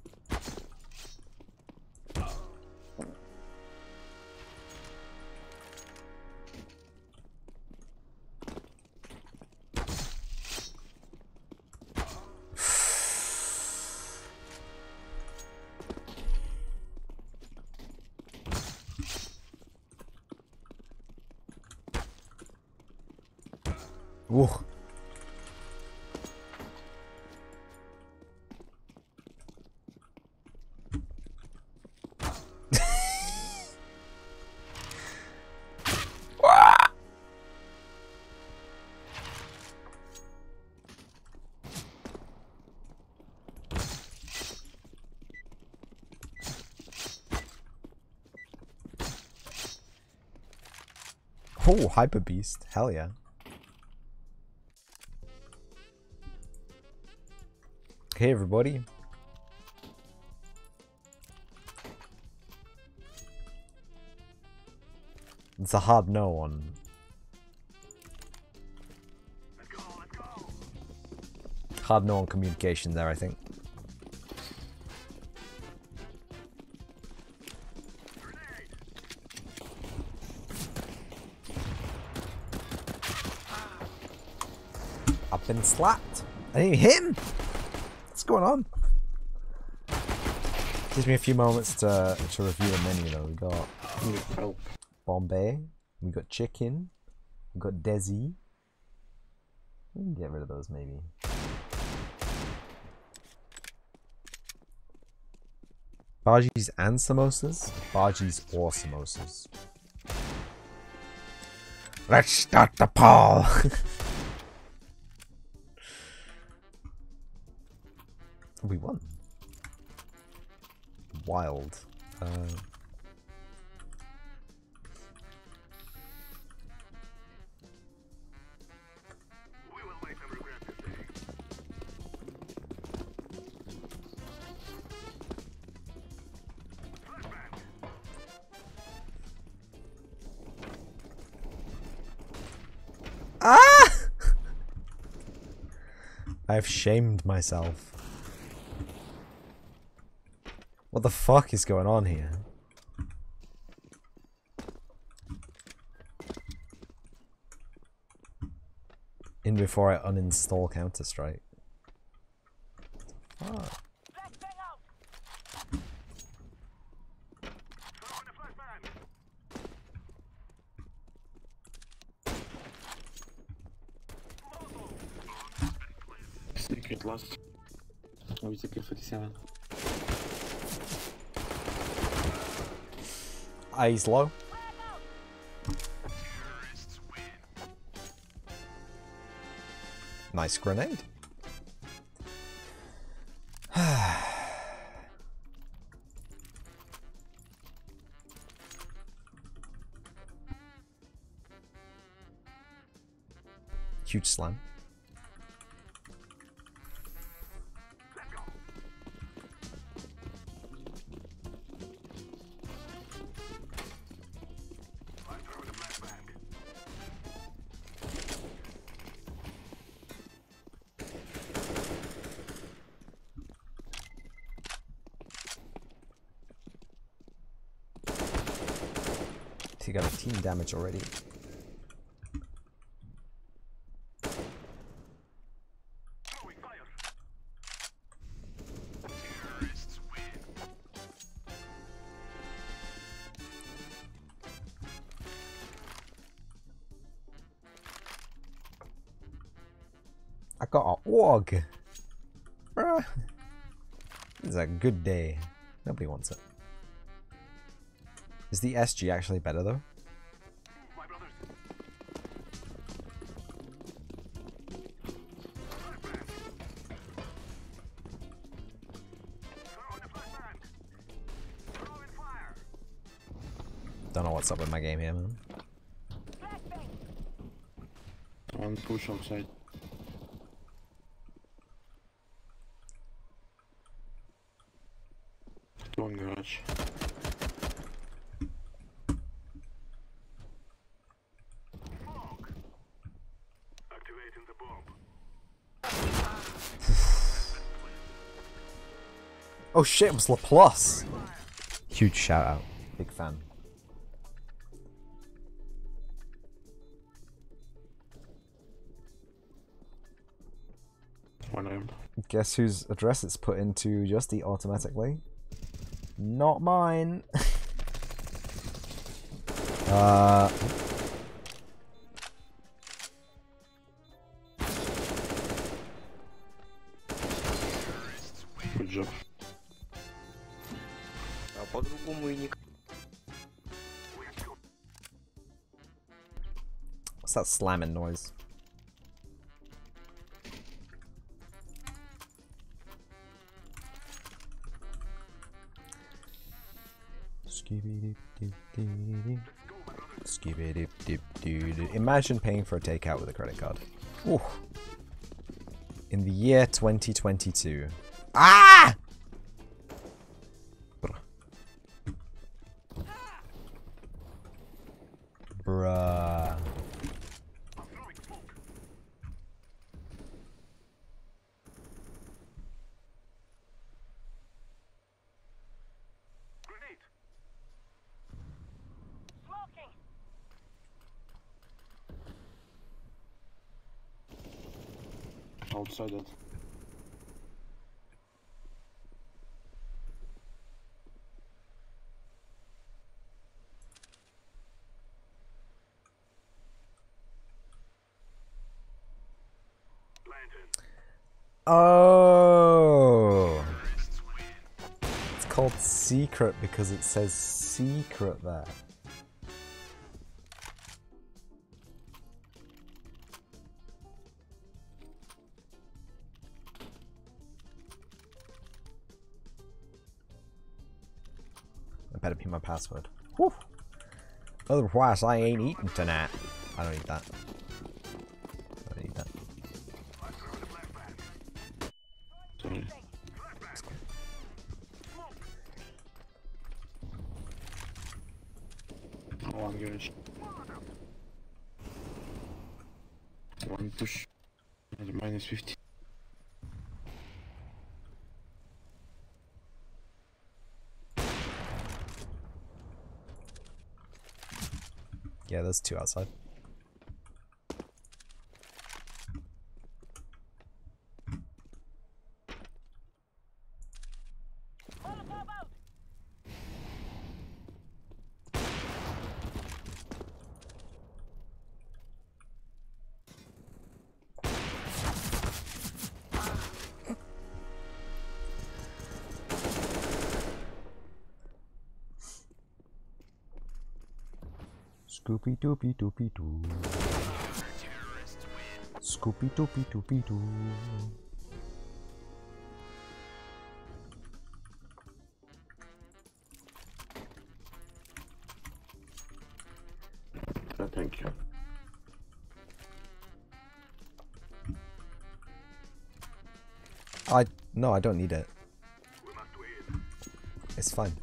Oh, Hyper Beast. Hell yeah. Hey everybody. It's a hard no on. Hard no on communication there, I think. I've slapped. I didn't hit him. What's going on? Gives me a few moments to to review the menu though. We got. Bombay, we got chicken, we got Desi. We can get rid of those maybe. Bajis and samosas? Bajis or samosas? Let's start the poll! Wild. Uh, Ah! I've shamed myself. What the fuck is going on here? In before I uninstall Counter Strike. Fuck. Secret last. Oh, a kill 47. Eyes low. Nice grenade. Huge slam. damage already. I got a org. Bruh. This is a good day. Nobody wants it. Is the SG actually better though? Game here, man. One push outside. One garage. Oh shit, it was Laplace! Huge shout out. Guess whose address it's put into Just Eat automatically? Not mine. uh. What's that slamming noise? Imagine paying for a takeout with a credit card. In the year 2022. Ah! Bruh. Bruh. Outside that. Oh. It's called secret because it says secret there. Password. Whew. Otherwise, I ain't eating tonight. I don't eat that. Two outside. Scoopy doopy doopy doo. Scoopy doopy doopy doo. Uh, thank you. I no, I don't need it. It's fine.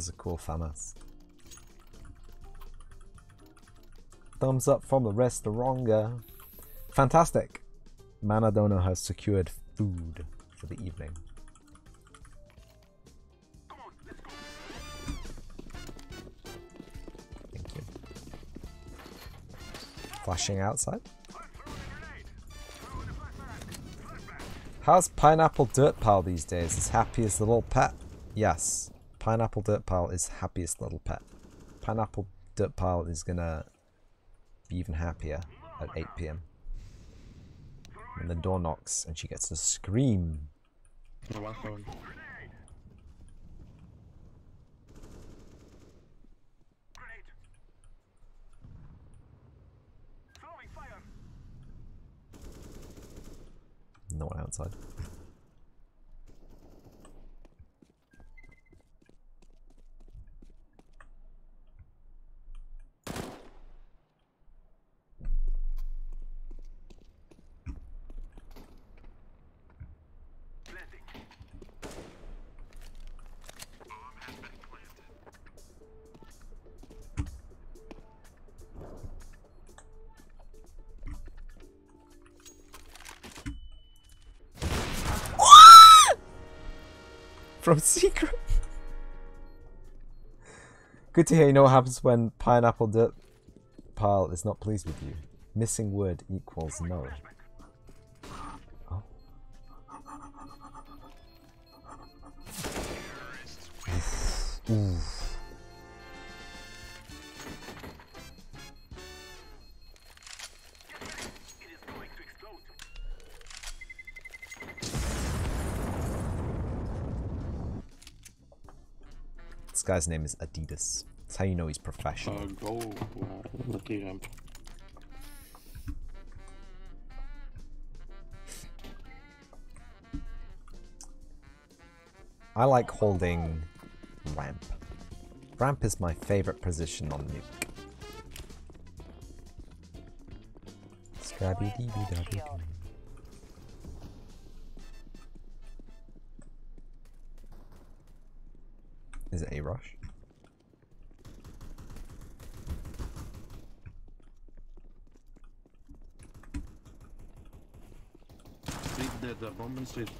Has a cool FAMAS. Thumbs up from the restauronga. Fantastic. Manadono has secured food for the evening. Thank you. Flashing outside. How's Pineapple Dirt Pal these days? As happy as the little pet? Yes. Pineapple Dirt Pal is happiest little pet. Pineapple Dirt Pal is gonna be even happier at 8 pm. When the door knocks and she gets to scream. No one outside. Secret. Good to hear you know what happens when Pineapple Dirt Pile is not pleased with you. Missing word equals no. Oh. Oof. Guy's name is Adidas. That's how you know he's professional. Uh, go, uh, let the ramp. I like holding ramp. Ramp is my favorite position on nuke. Dee dabby bomb in street.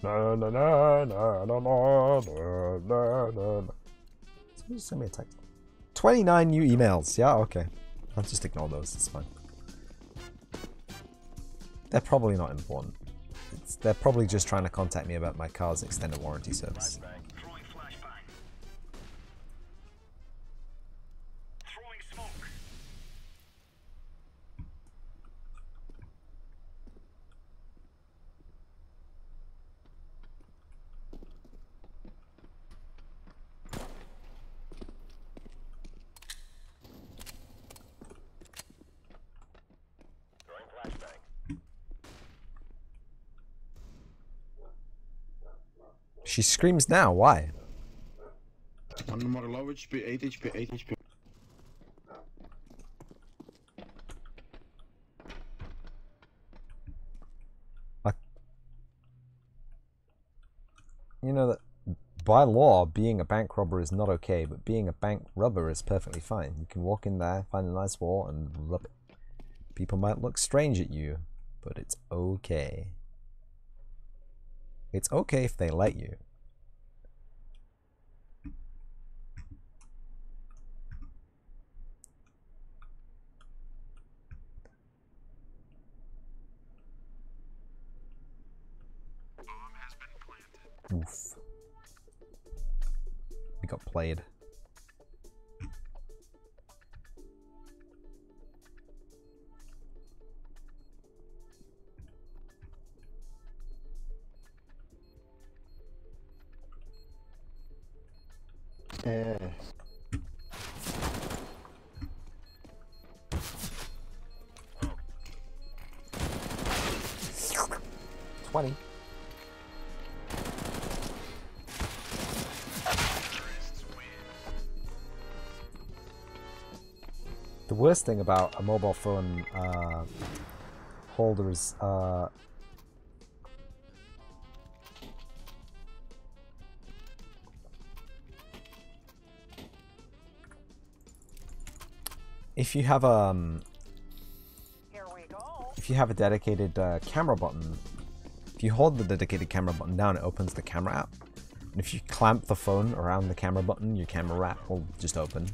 Na na na na na na na na na na. Somebody just send me a text. 29 new emails. Yeah, okay. I'll just ignore those. It's fine. They're probably not important. It's, they're probably just trying to contact me about my car's extended warranty service. She screams now. Why? One more low HP, 8 HP, 8 HP. You know that by law, being a bank robber is not okay, but being a bank robber is perfectly fine. You can walk in there, find a nice wall, and rub it. People might look strange at you, but it's okay. It's okay if they let you. Oof. We got played. Twenty. Worst thing about a mobile phone uh, holder is uh, if you have um if you have a dedicated uh, camera button if you hold the dedicated camera button down it opens the camera app. And if you clamp the phone around the camera button your camera app will just open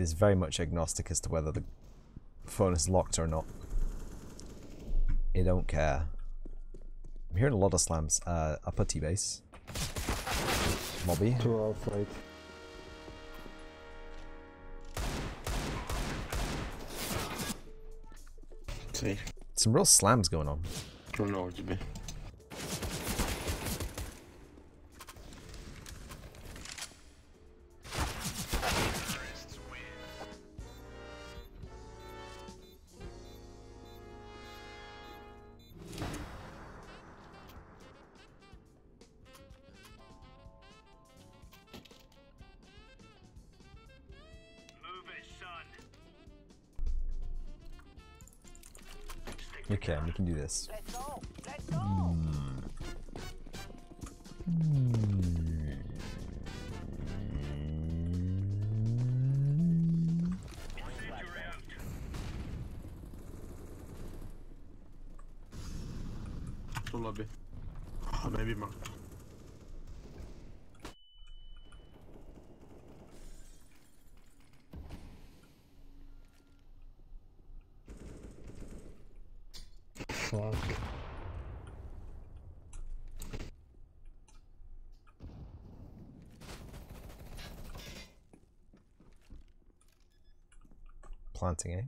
it is very much agnostic as to whether the phone is locked or not. It don't care. I'm hearing a lot of slams uh, upper T-base. Mobby. To our right. See, some real slams going on. Don't know what to be. This. Yeah,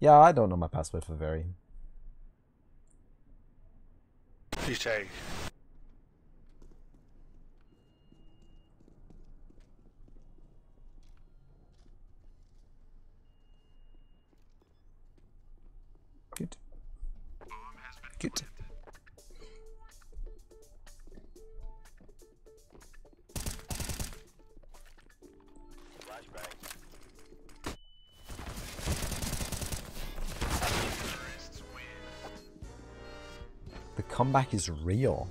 Yeah, I don't know my password for very. Please say. Comeback is real.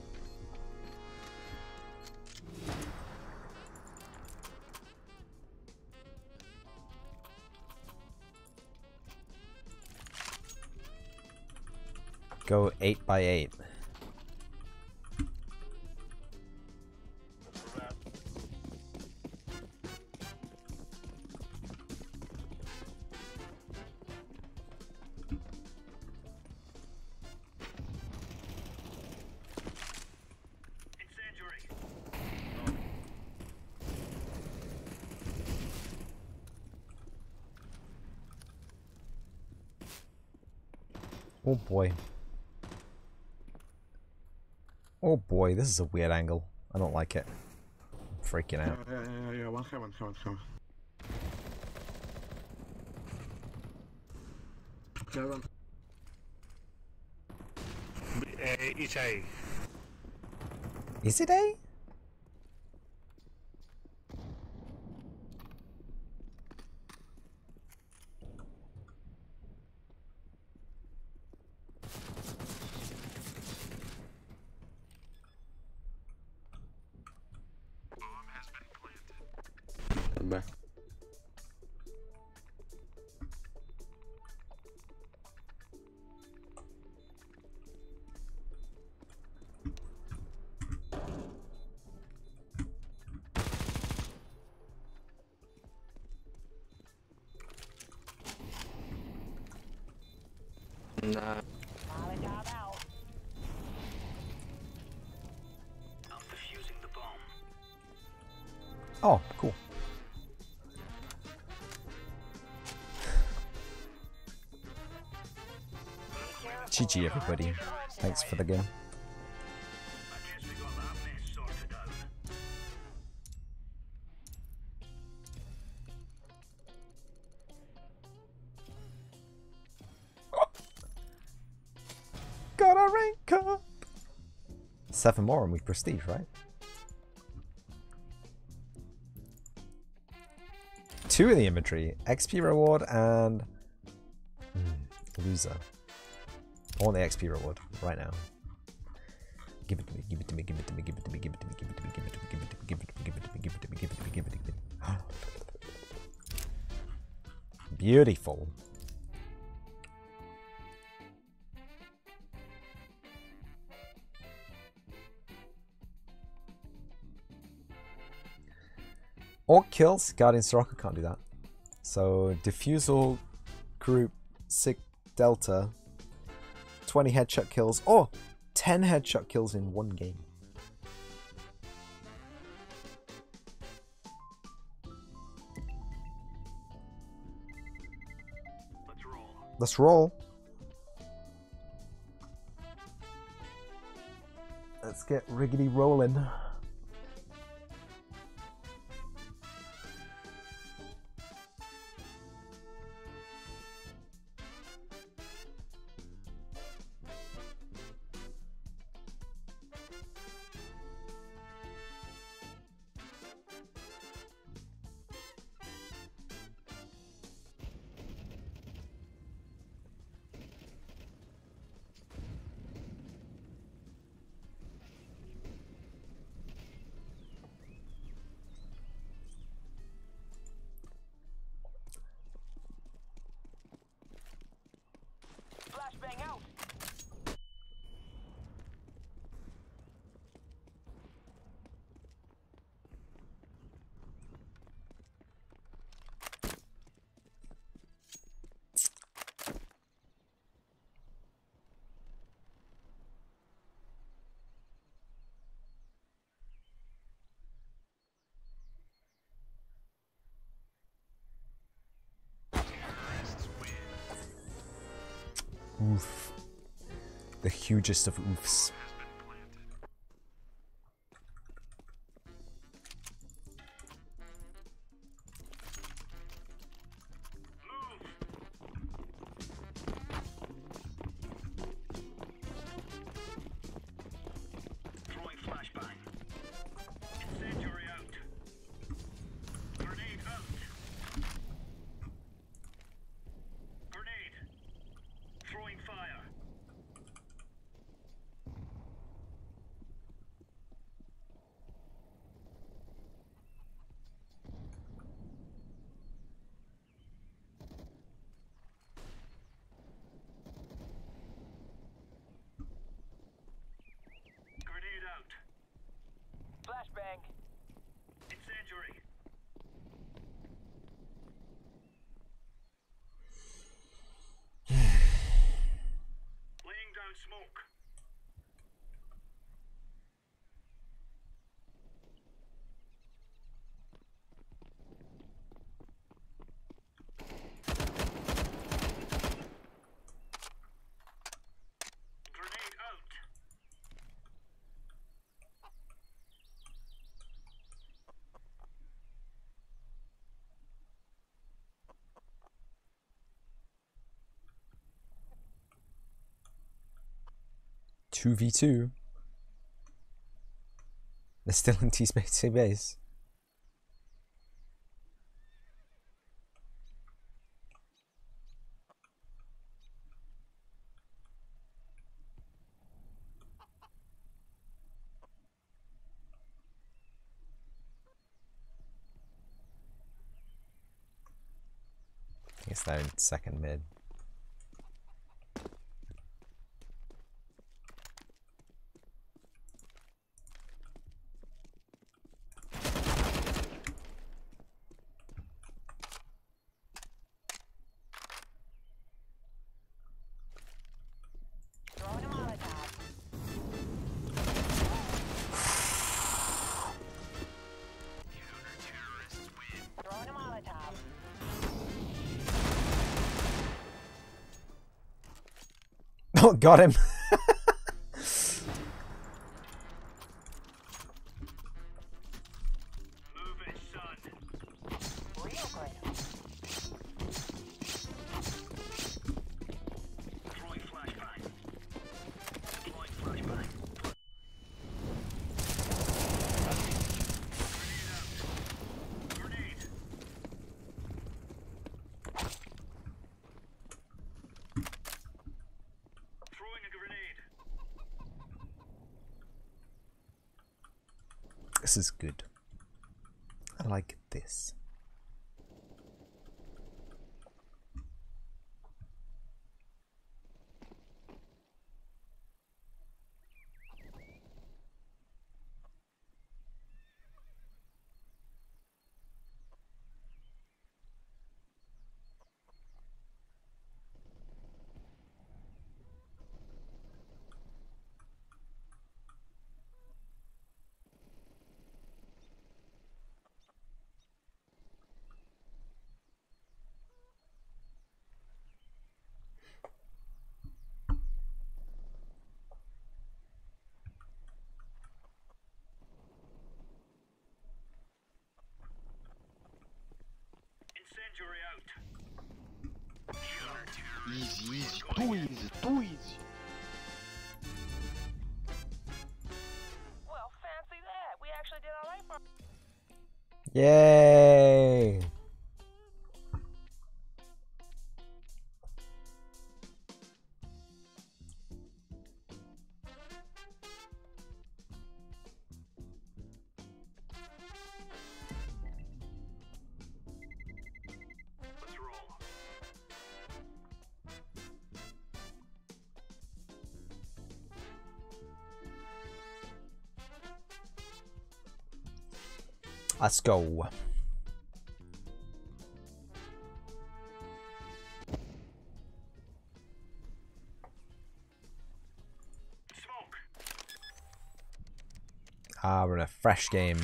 Go 8 by 8 boy. Oh boy, this is a weird angle. I don't like it. I'm freaking out. yeah, yeah, yeah. One heaven, heaven, heaven. Heaven. B- uh, each A. Is it A? GG everybody. Thanks for the game. Got a rank up! Seven more and we prestige, right? Two in the inventory. XP reward and... Hmm, loser. I want the XP reward right now. Give it to me, give it to me, give it to me, give it to me, give it to me, give it to me, give it to me, give it to me, give it to me, give it to me, give it to me, give it to me, give it to me. Beautiful. Or kills. Guardian Soraka can't do that. So Defusal Group Sig Delta 20 headshot kills or 10 headshot kills in one game. Let's roll. Let's get riggedy rolling. Hugest of oofs. 2v2. They're still in T-Space base. I guess they're in second mid. Got him. This is good. I like this. Easy, easy, too easy, too easy. Well, fancy that. We actually did all right for Yay! Let's go. Ah, we're in a fresh game.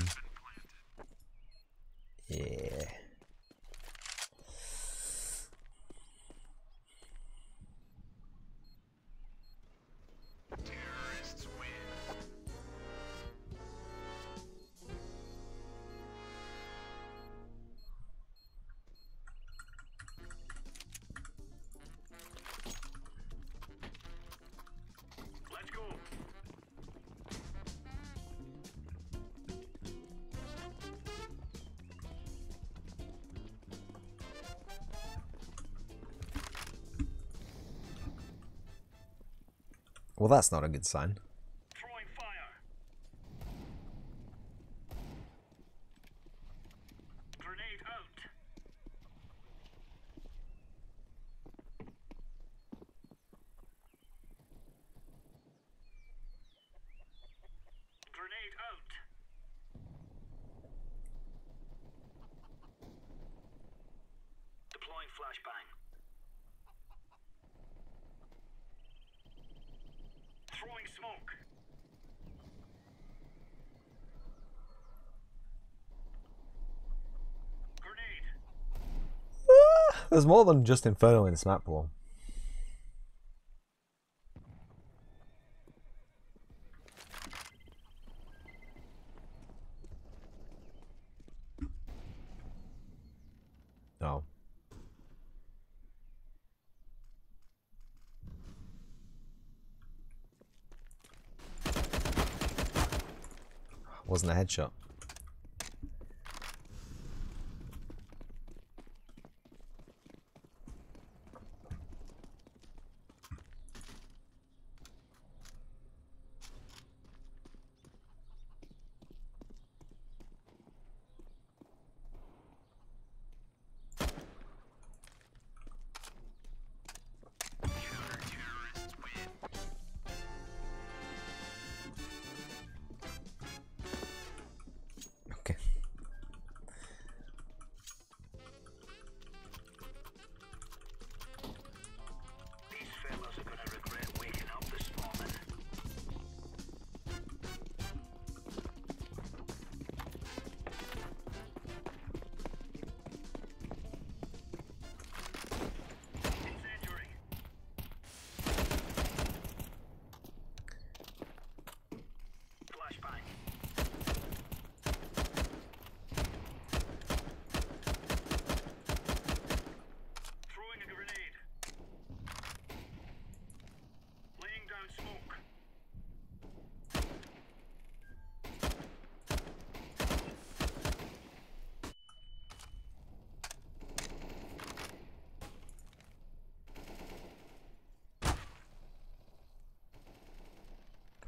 That's not a good sign. there's more than just Inferno in this map pool. No. Wasn't a headshot.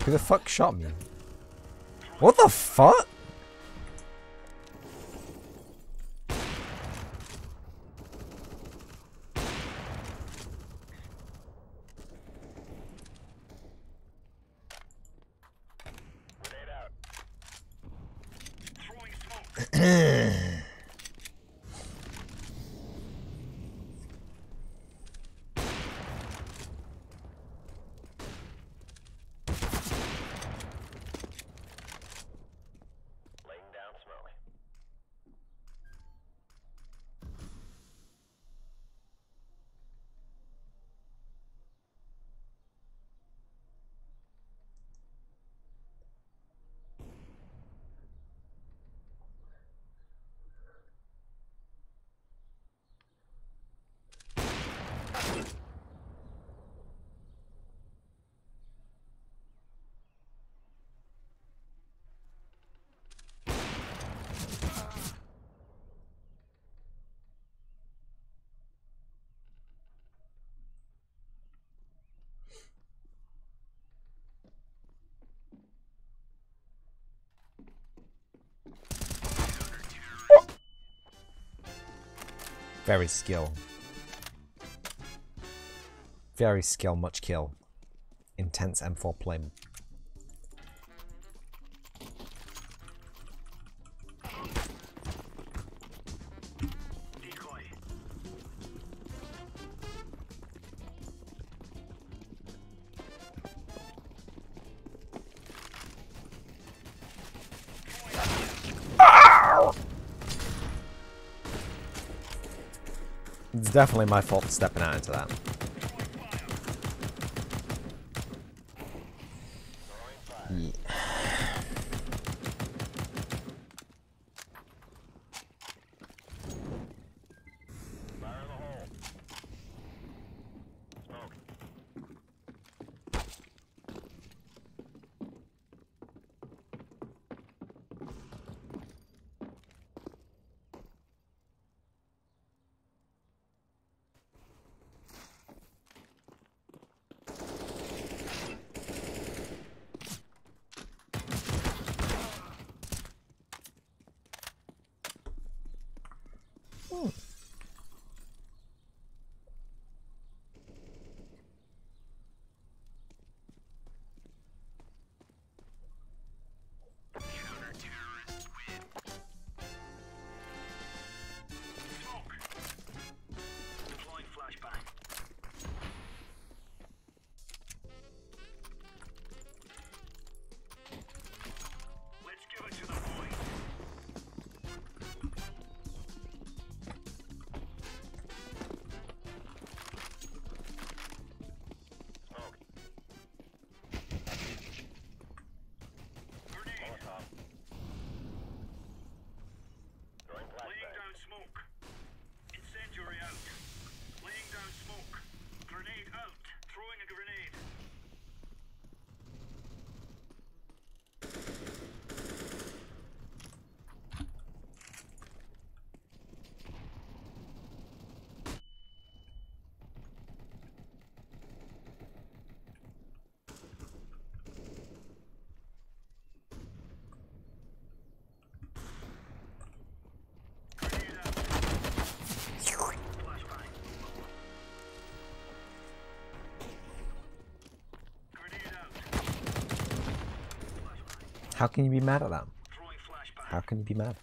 Who the fuck shot me? What the fuck? Throwing smoke. Laying down smoke. Very skill. Very skill, much kill. Intense M4 play. Definitely my fault for stepping out into that. How can you be mad at that? How can you be mad?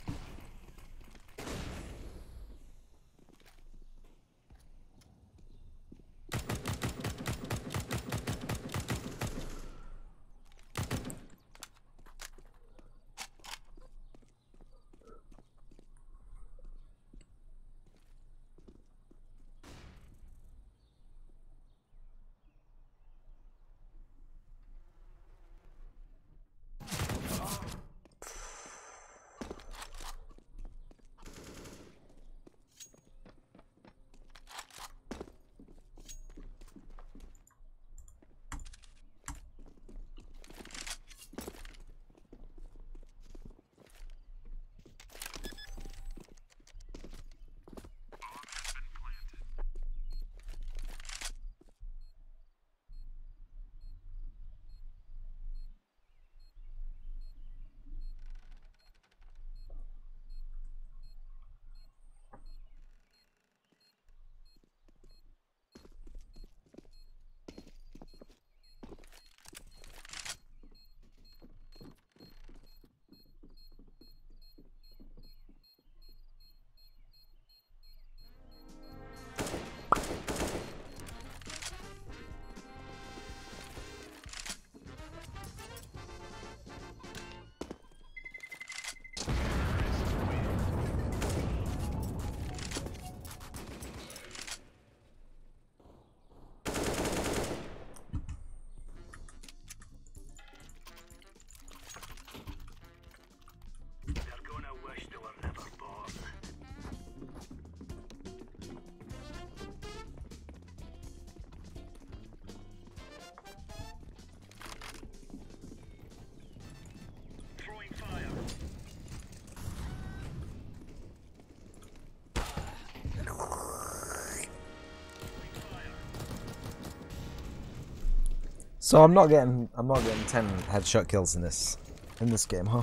So I'm not getting I'm not getting ten headshot kills in this in this game, huh?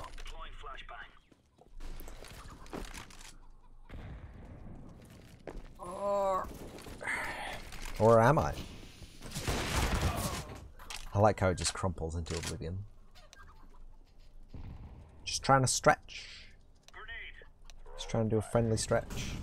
Or am I? I like how it just crumples into oblivion. Just trying to stretch. Just trying to do a friendly stretch.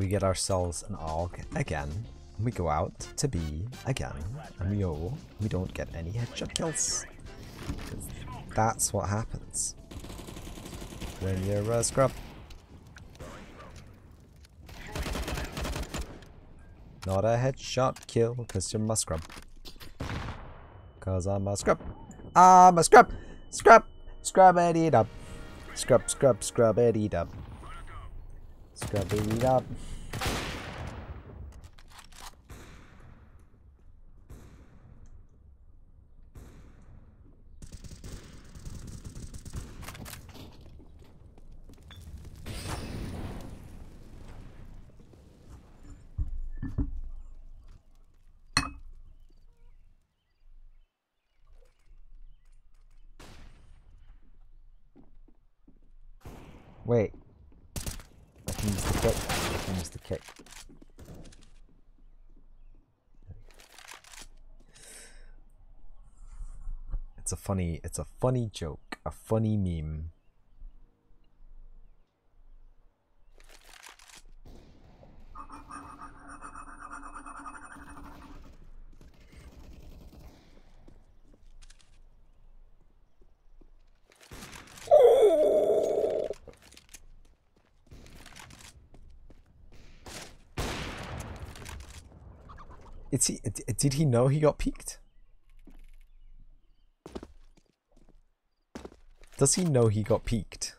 We get ourselves an AUG again. We go out to B again. And we oh, we don't get any headshot kills. That's what happens. When you're a scrub. Not a headshot kill, because you're my scrub. Cause I'm a scrub. I'm a scrub! Scrub! Scrub it up. Scrub, scrub, scrub it up. Scrub it up. Wait. I can use the kick. I can use the kick. It's a funny, it's joke, a funny meme. Is he, did he know he got peeked? Does he know he got peeked?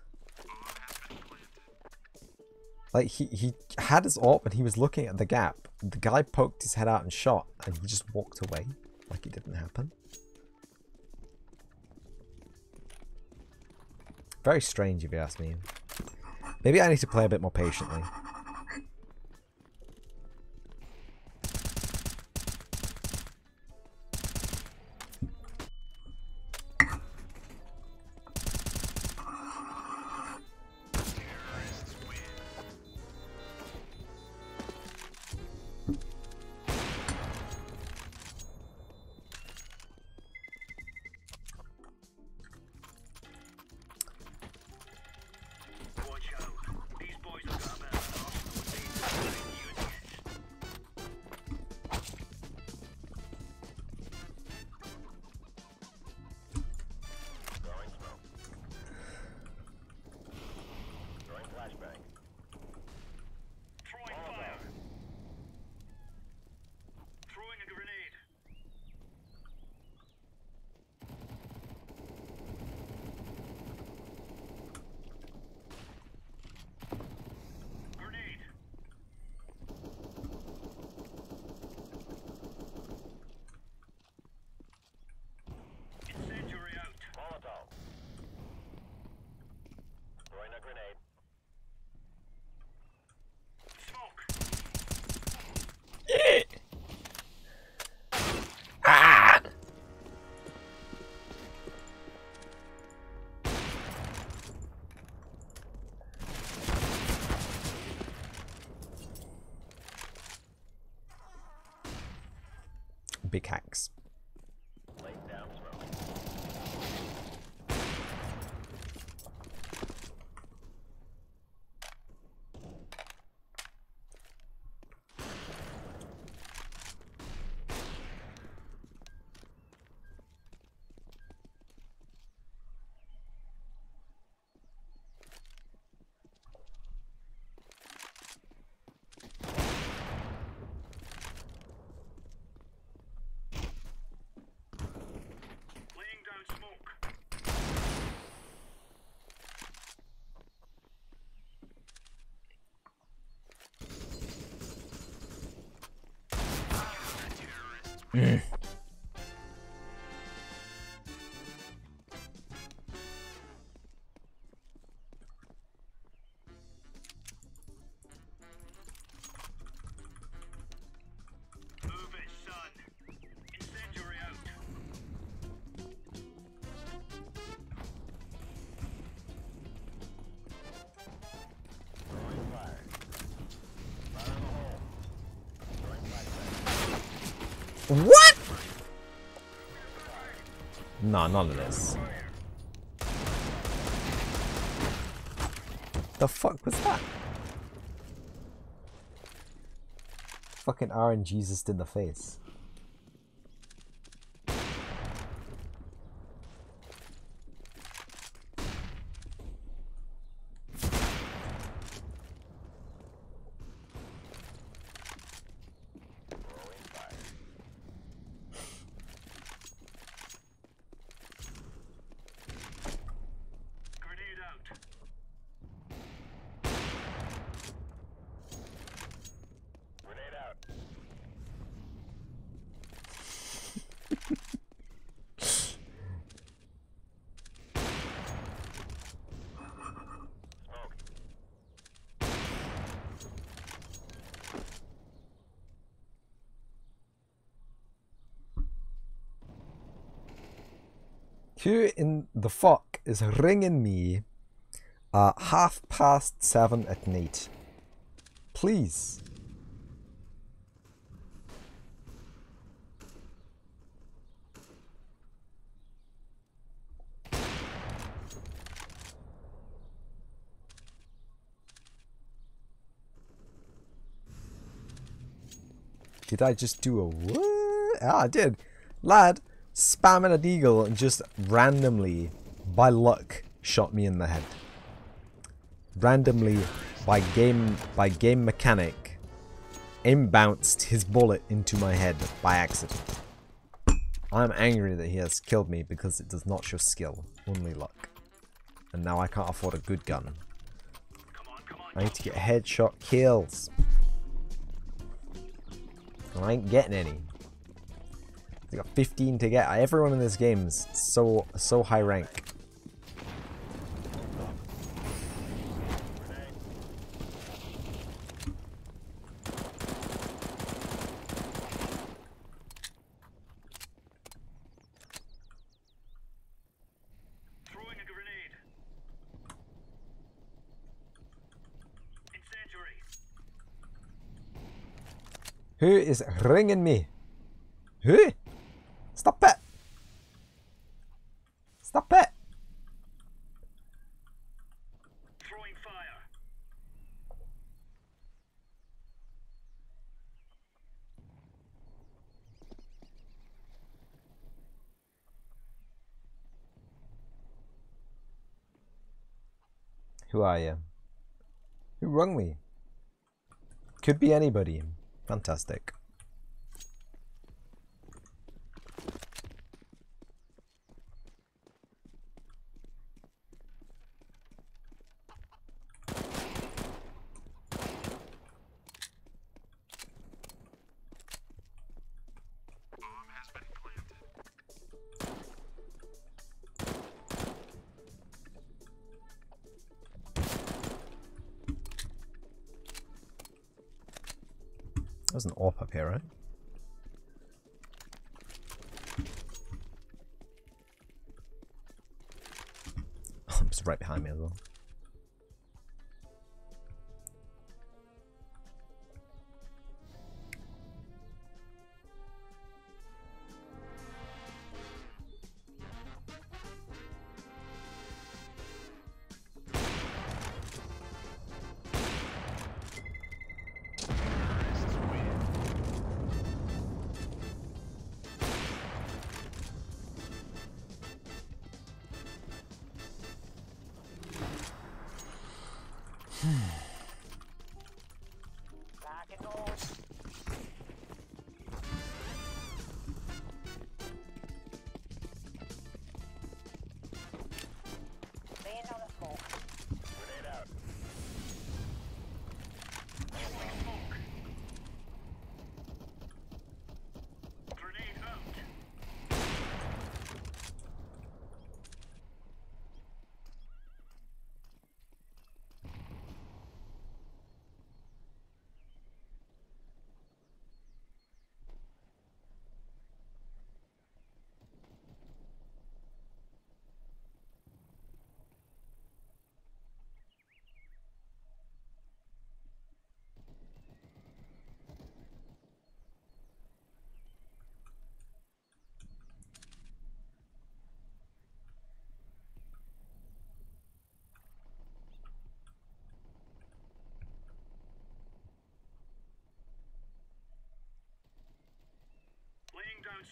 Like he, he had his AWP and he was looking at the gap. The guy poked his head out and shot and he just walked away like it didn't happen. Very strange if you ask me. Maybe I need to play a bit more patiently. Move What? No, none of this. The fuck was that? Fucking RNGesus in the face. Throwing fire. Grenade out. Grenade out. Smoke. Who in the fuck is ringing me Uh, half past seven at night. Please. Did I just do a what? Ah, I did. Lad, spamming a deagle and just randomly, by luck, shot me in the head. Randomly, by game by game mechanic, imbounced his bullet into my head by accident. I'm angry that he has killed me because it does not show skill, only luck. And now I can't afford a good gun. I need to get headshot kills. And I ain't getting any. I got 15 to get. Everyone in this game is so so high rank. Throwing a grenade. Incendiary. Who is ringing me? Who? Stop it! Stop it! Throwing fire. Who are you? Who rung me? Could be anybody. Fantastic.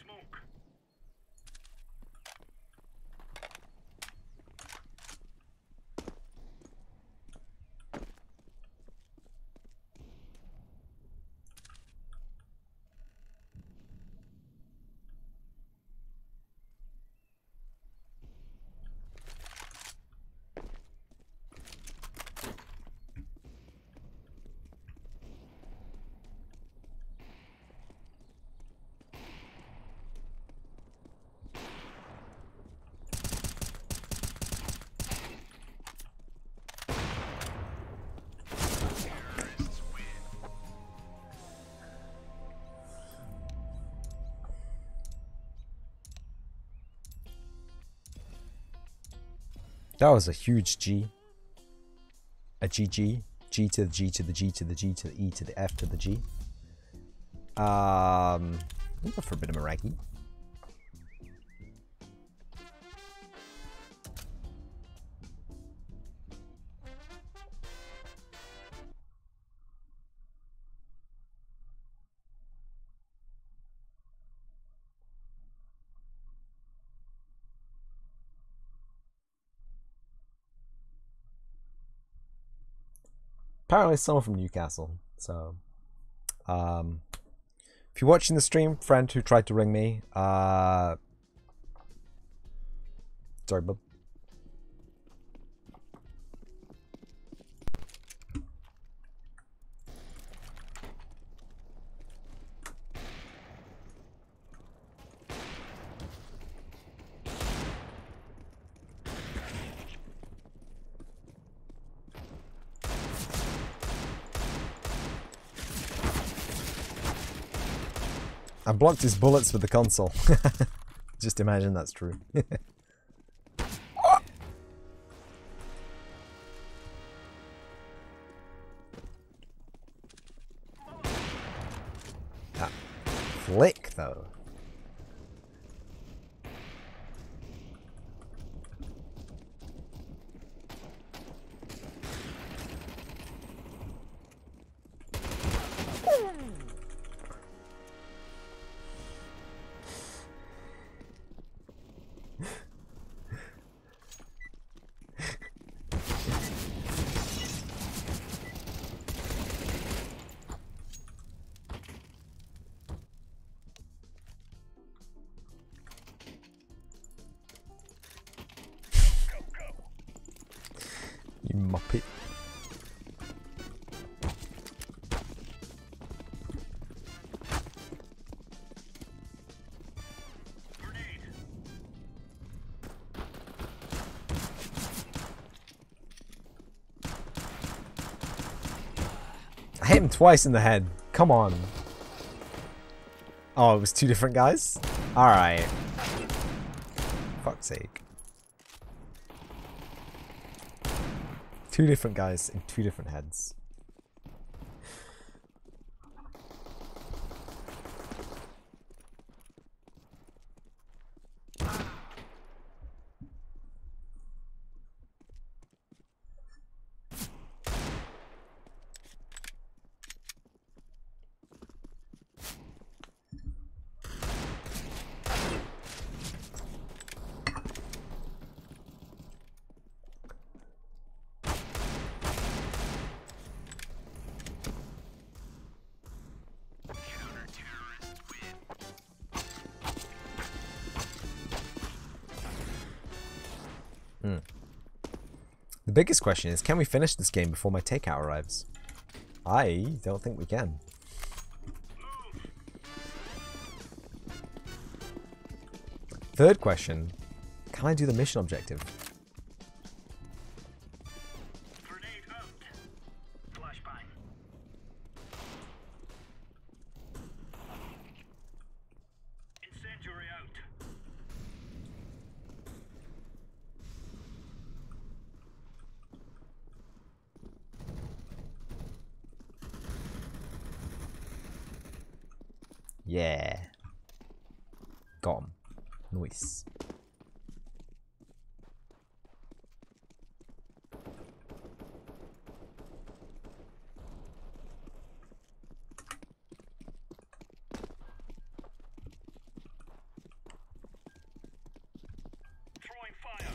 Smoke. That was a huge G. a GG, G to the G to the G to the G to the E to the F to the G. Um, we'll go for a bit of. Apparently someone from Newcastle. So, um, if you're watching the stream, friend who tried to ring me, uh, sorry, bub. Blocked his bullets with the console. Just imagine that's true. that flick, though. Twice in the head. Come on. Oh, it was two different guys? Alright. Fuck's sake. Two different guys in two different heads. Biggest question is, can we finish this game before my takeout arrives? I don't think we can. Third question, can I do the mission objective? Grenade out. Flashbang. Incendiary out. Yeah. Got him. Nice. Throwing fire.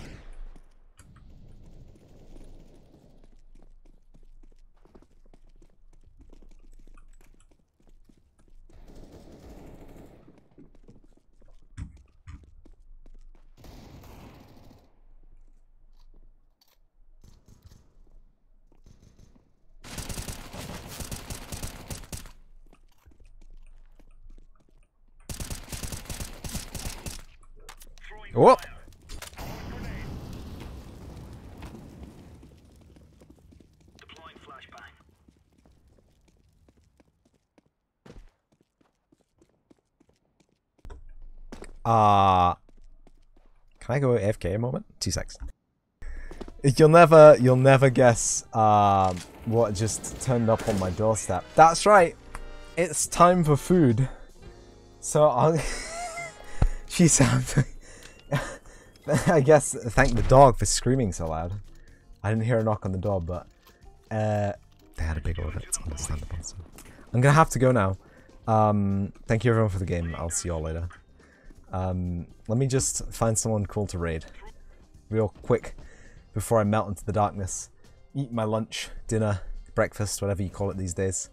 Throwing Whoop. fire. Grenade. Deploying flashbang. Uh, can I go AFK a moment? Two secs. You'll never, you'll never guess um, what just turned up on my doorstep. That's right. It's time for food. So I'll. she sounds. I guess thank the dog for screaming so loud. I didn't hear a knock on the door, but uh, they had a big order. It's understandable. So. I'm gonna have to go now. Um, thank you everyone for the game. I'll see you all later. Um, let me just find someone cool to raid, real quick, before I melt into the darkness. Eat my lunch, dinner, breakfast, whatever you call it these days.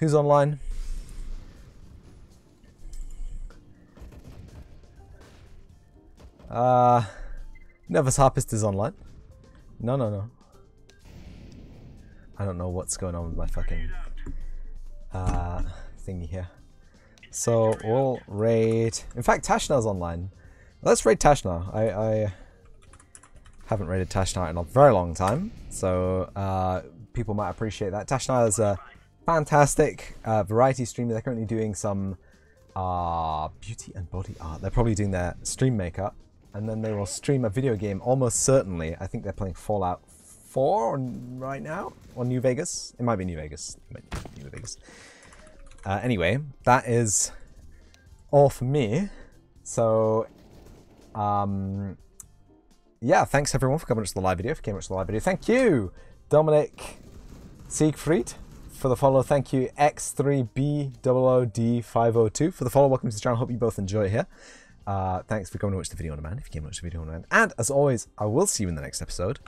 Who's online? Uh, Nervous Harpist is online. No, no, no. I don't know what's going on with my fucking uh, thingy here. So we'll raid. In fact, Tashnar's online. Let's raid Tashna. I, I haven't raided Tashna in a very long time, so uh, people might appreciate that. Tashna is a fantastic uh, variety streamer. They're currently doing some uh, beauty and body art. They're probably doing their stream makeup, and then they will stream a video game. Almost certainly, I think they're playing Fallout 4 on, right now on New Vegas. It might be New Vegas. It might be New Vegas. Uh, anyway, that is all for me. So, um, yeah, thanks everyone for coming to the live video. If you came to the live video, thank you, Dominic Siegfried, for the follow. Thank you, X3B00D502 for the follow. Welcome to the channel. Hope you both enjoy here. Uh, thanks for coming to watch the video on demand. If you came to watch the video on demand, and as always, I will see you in the next episode.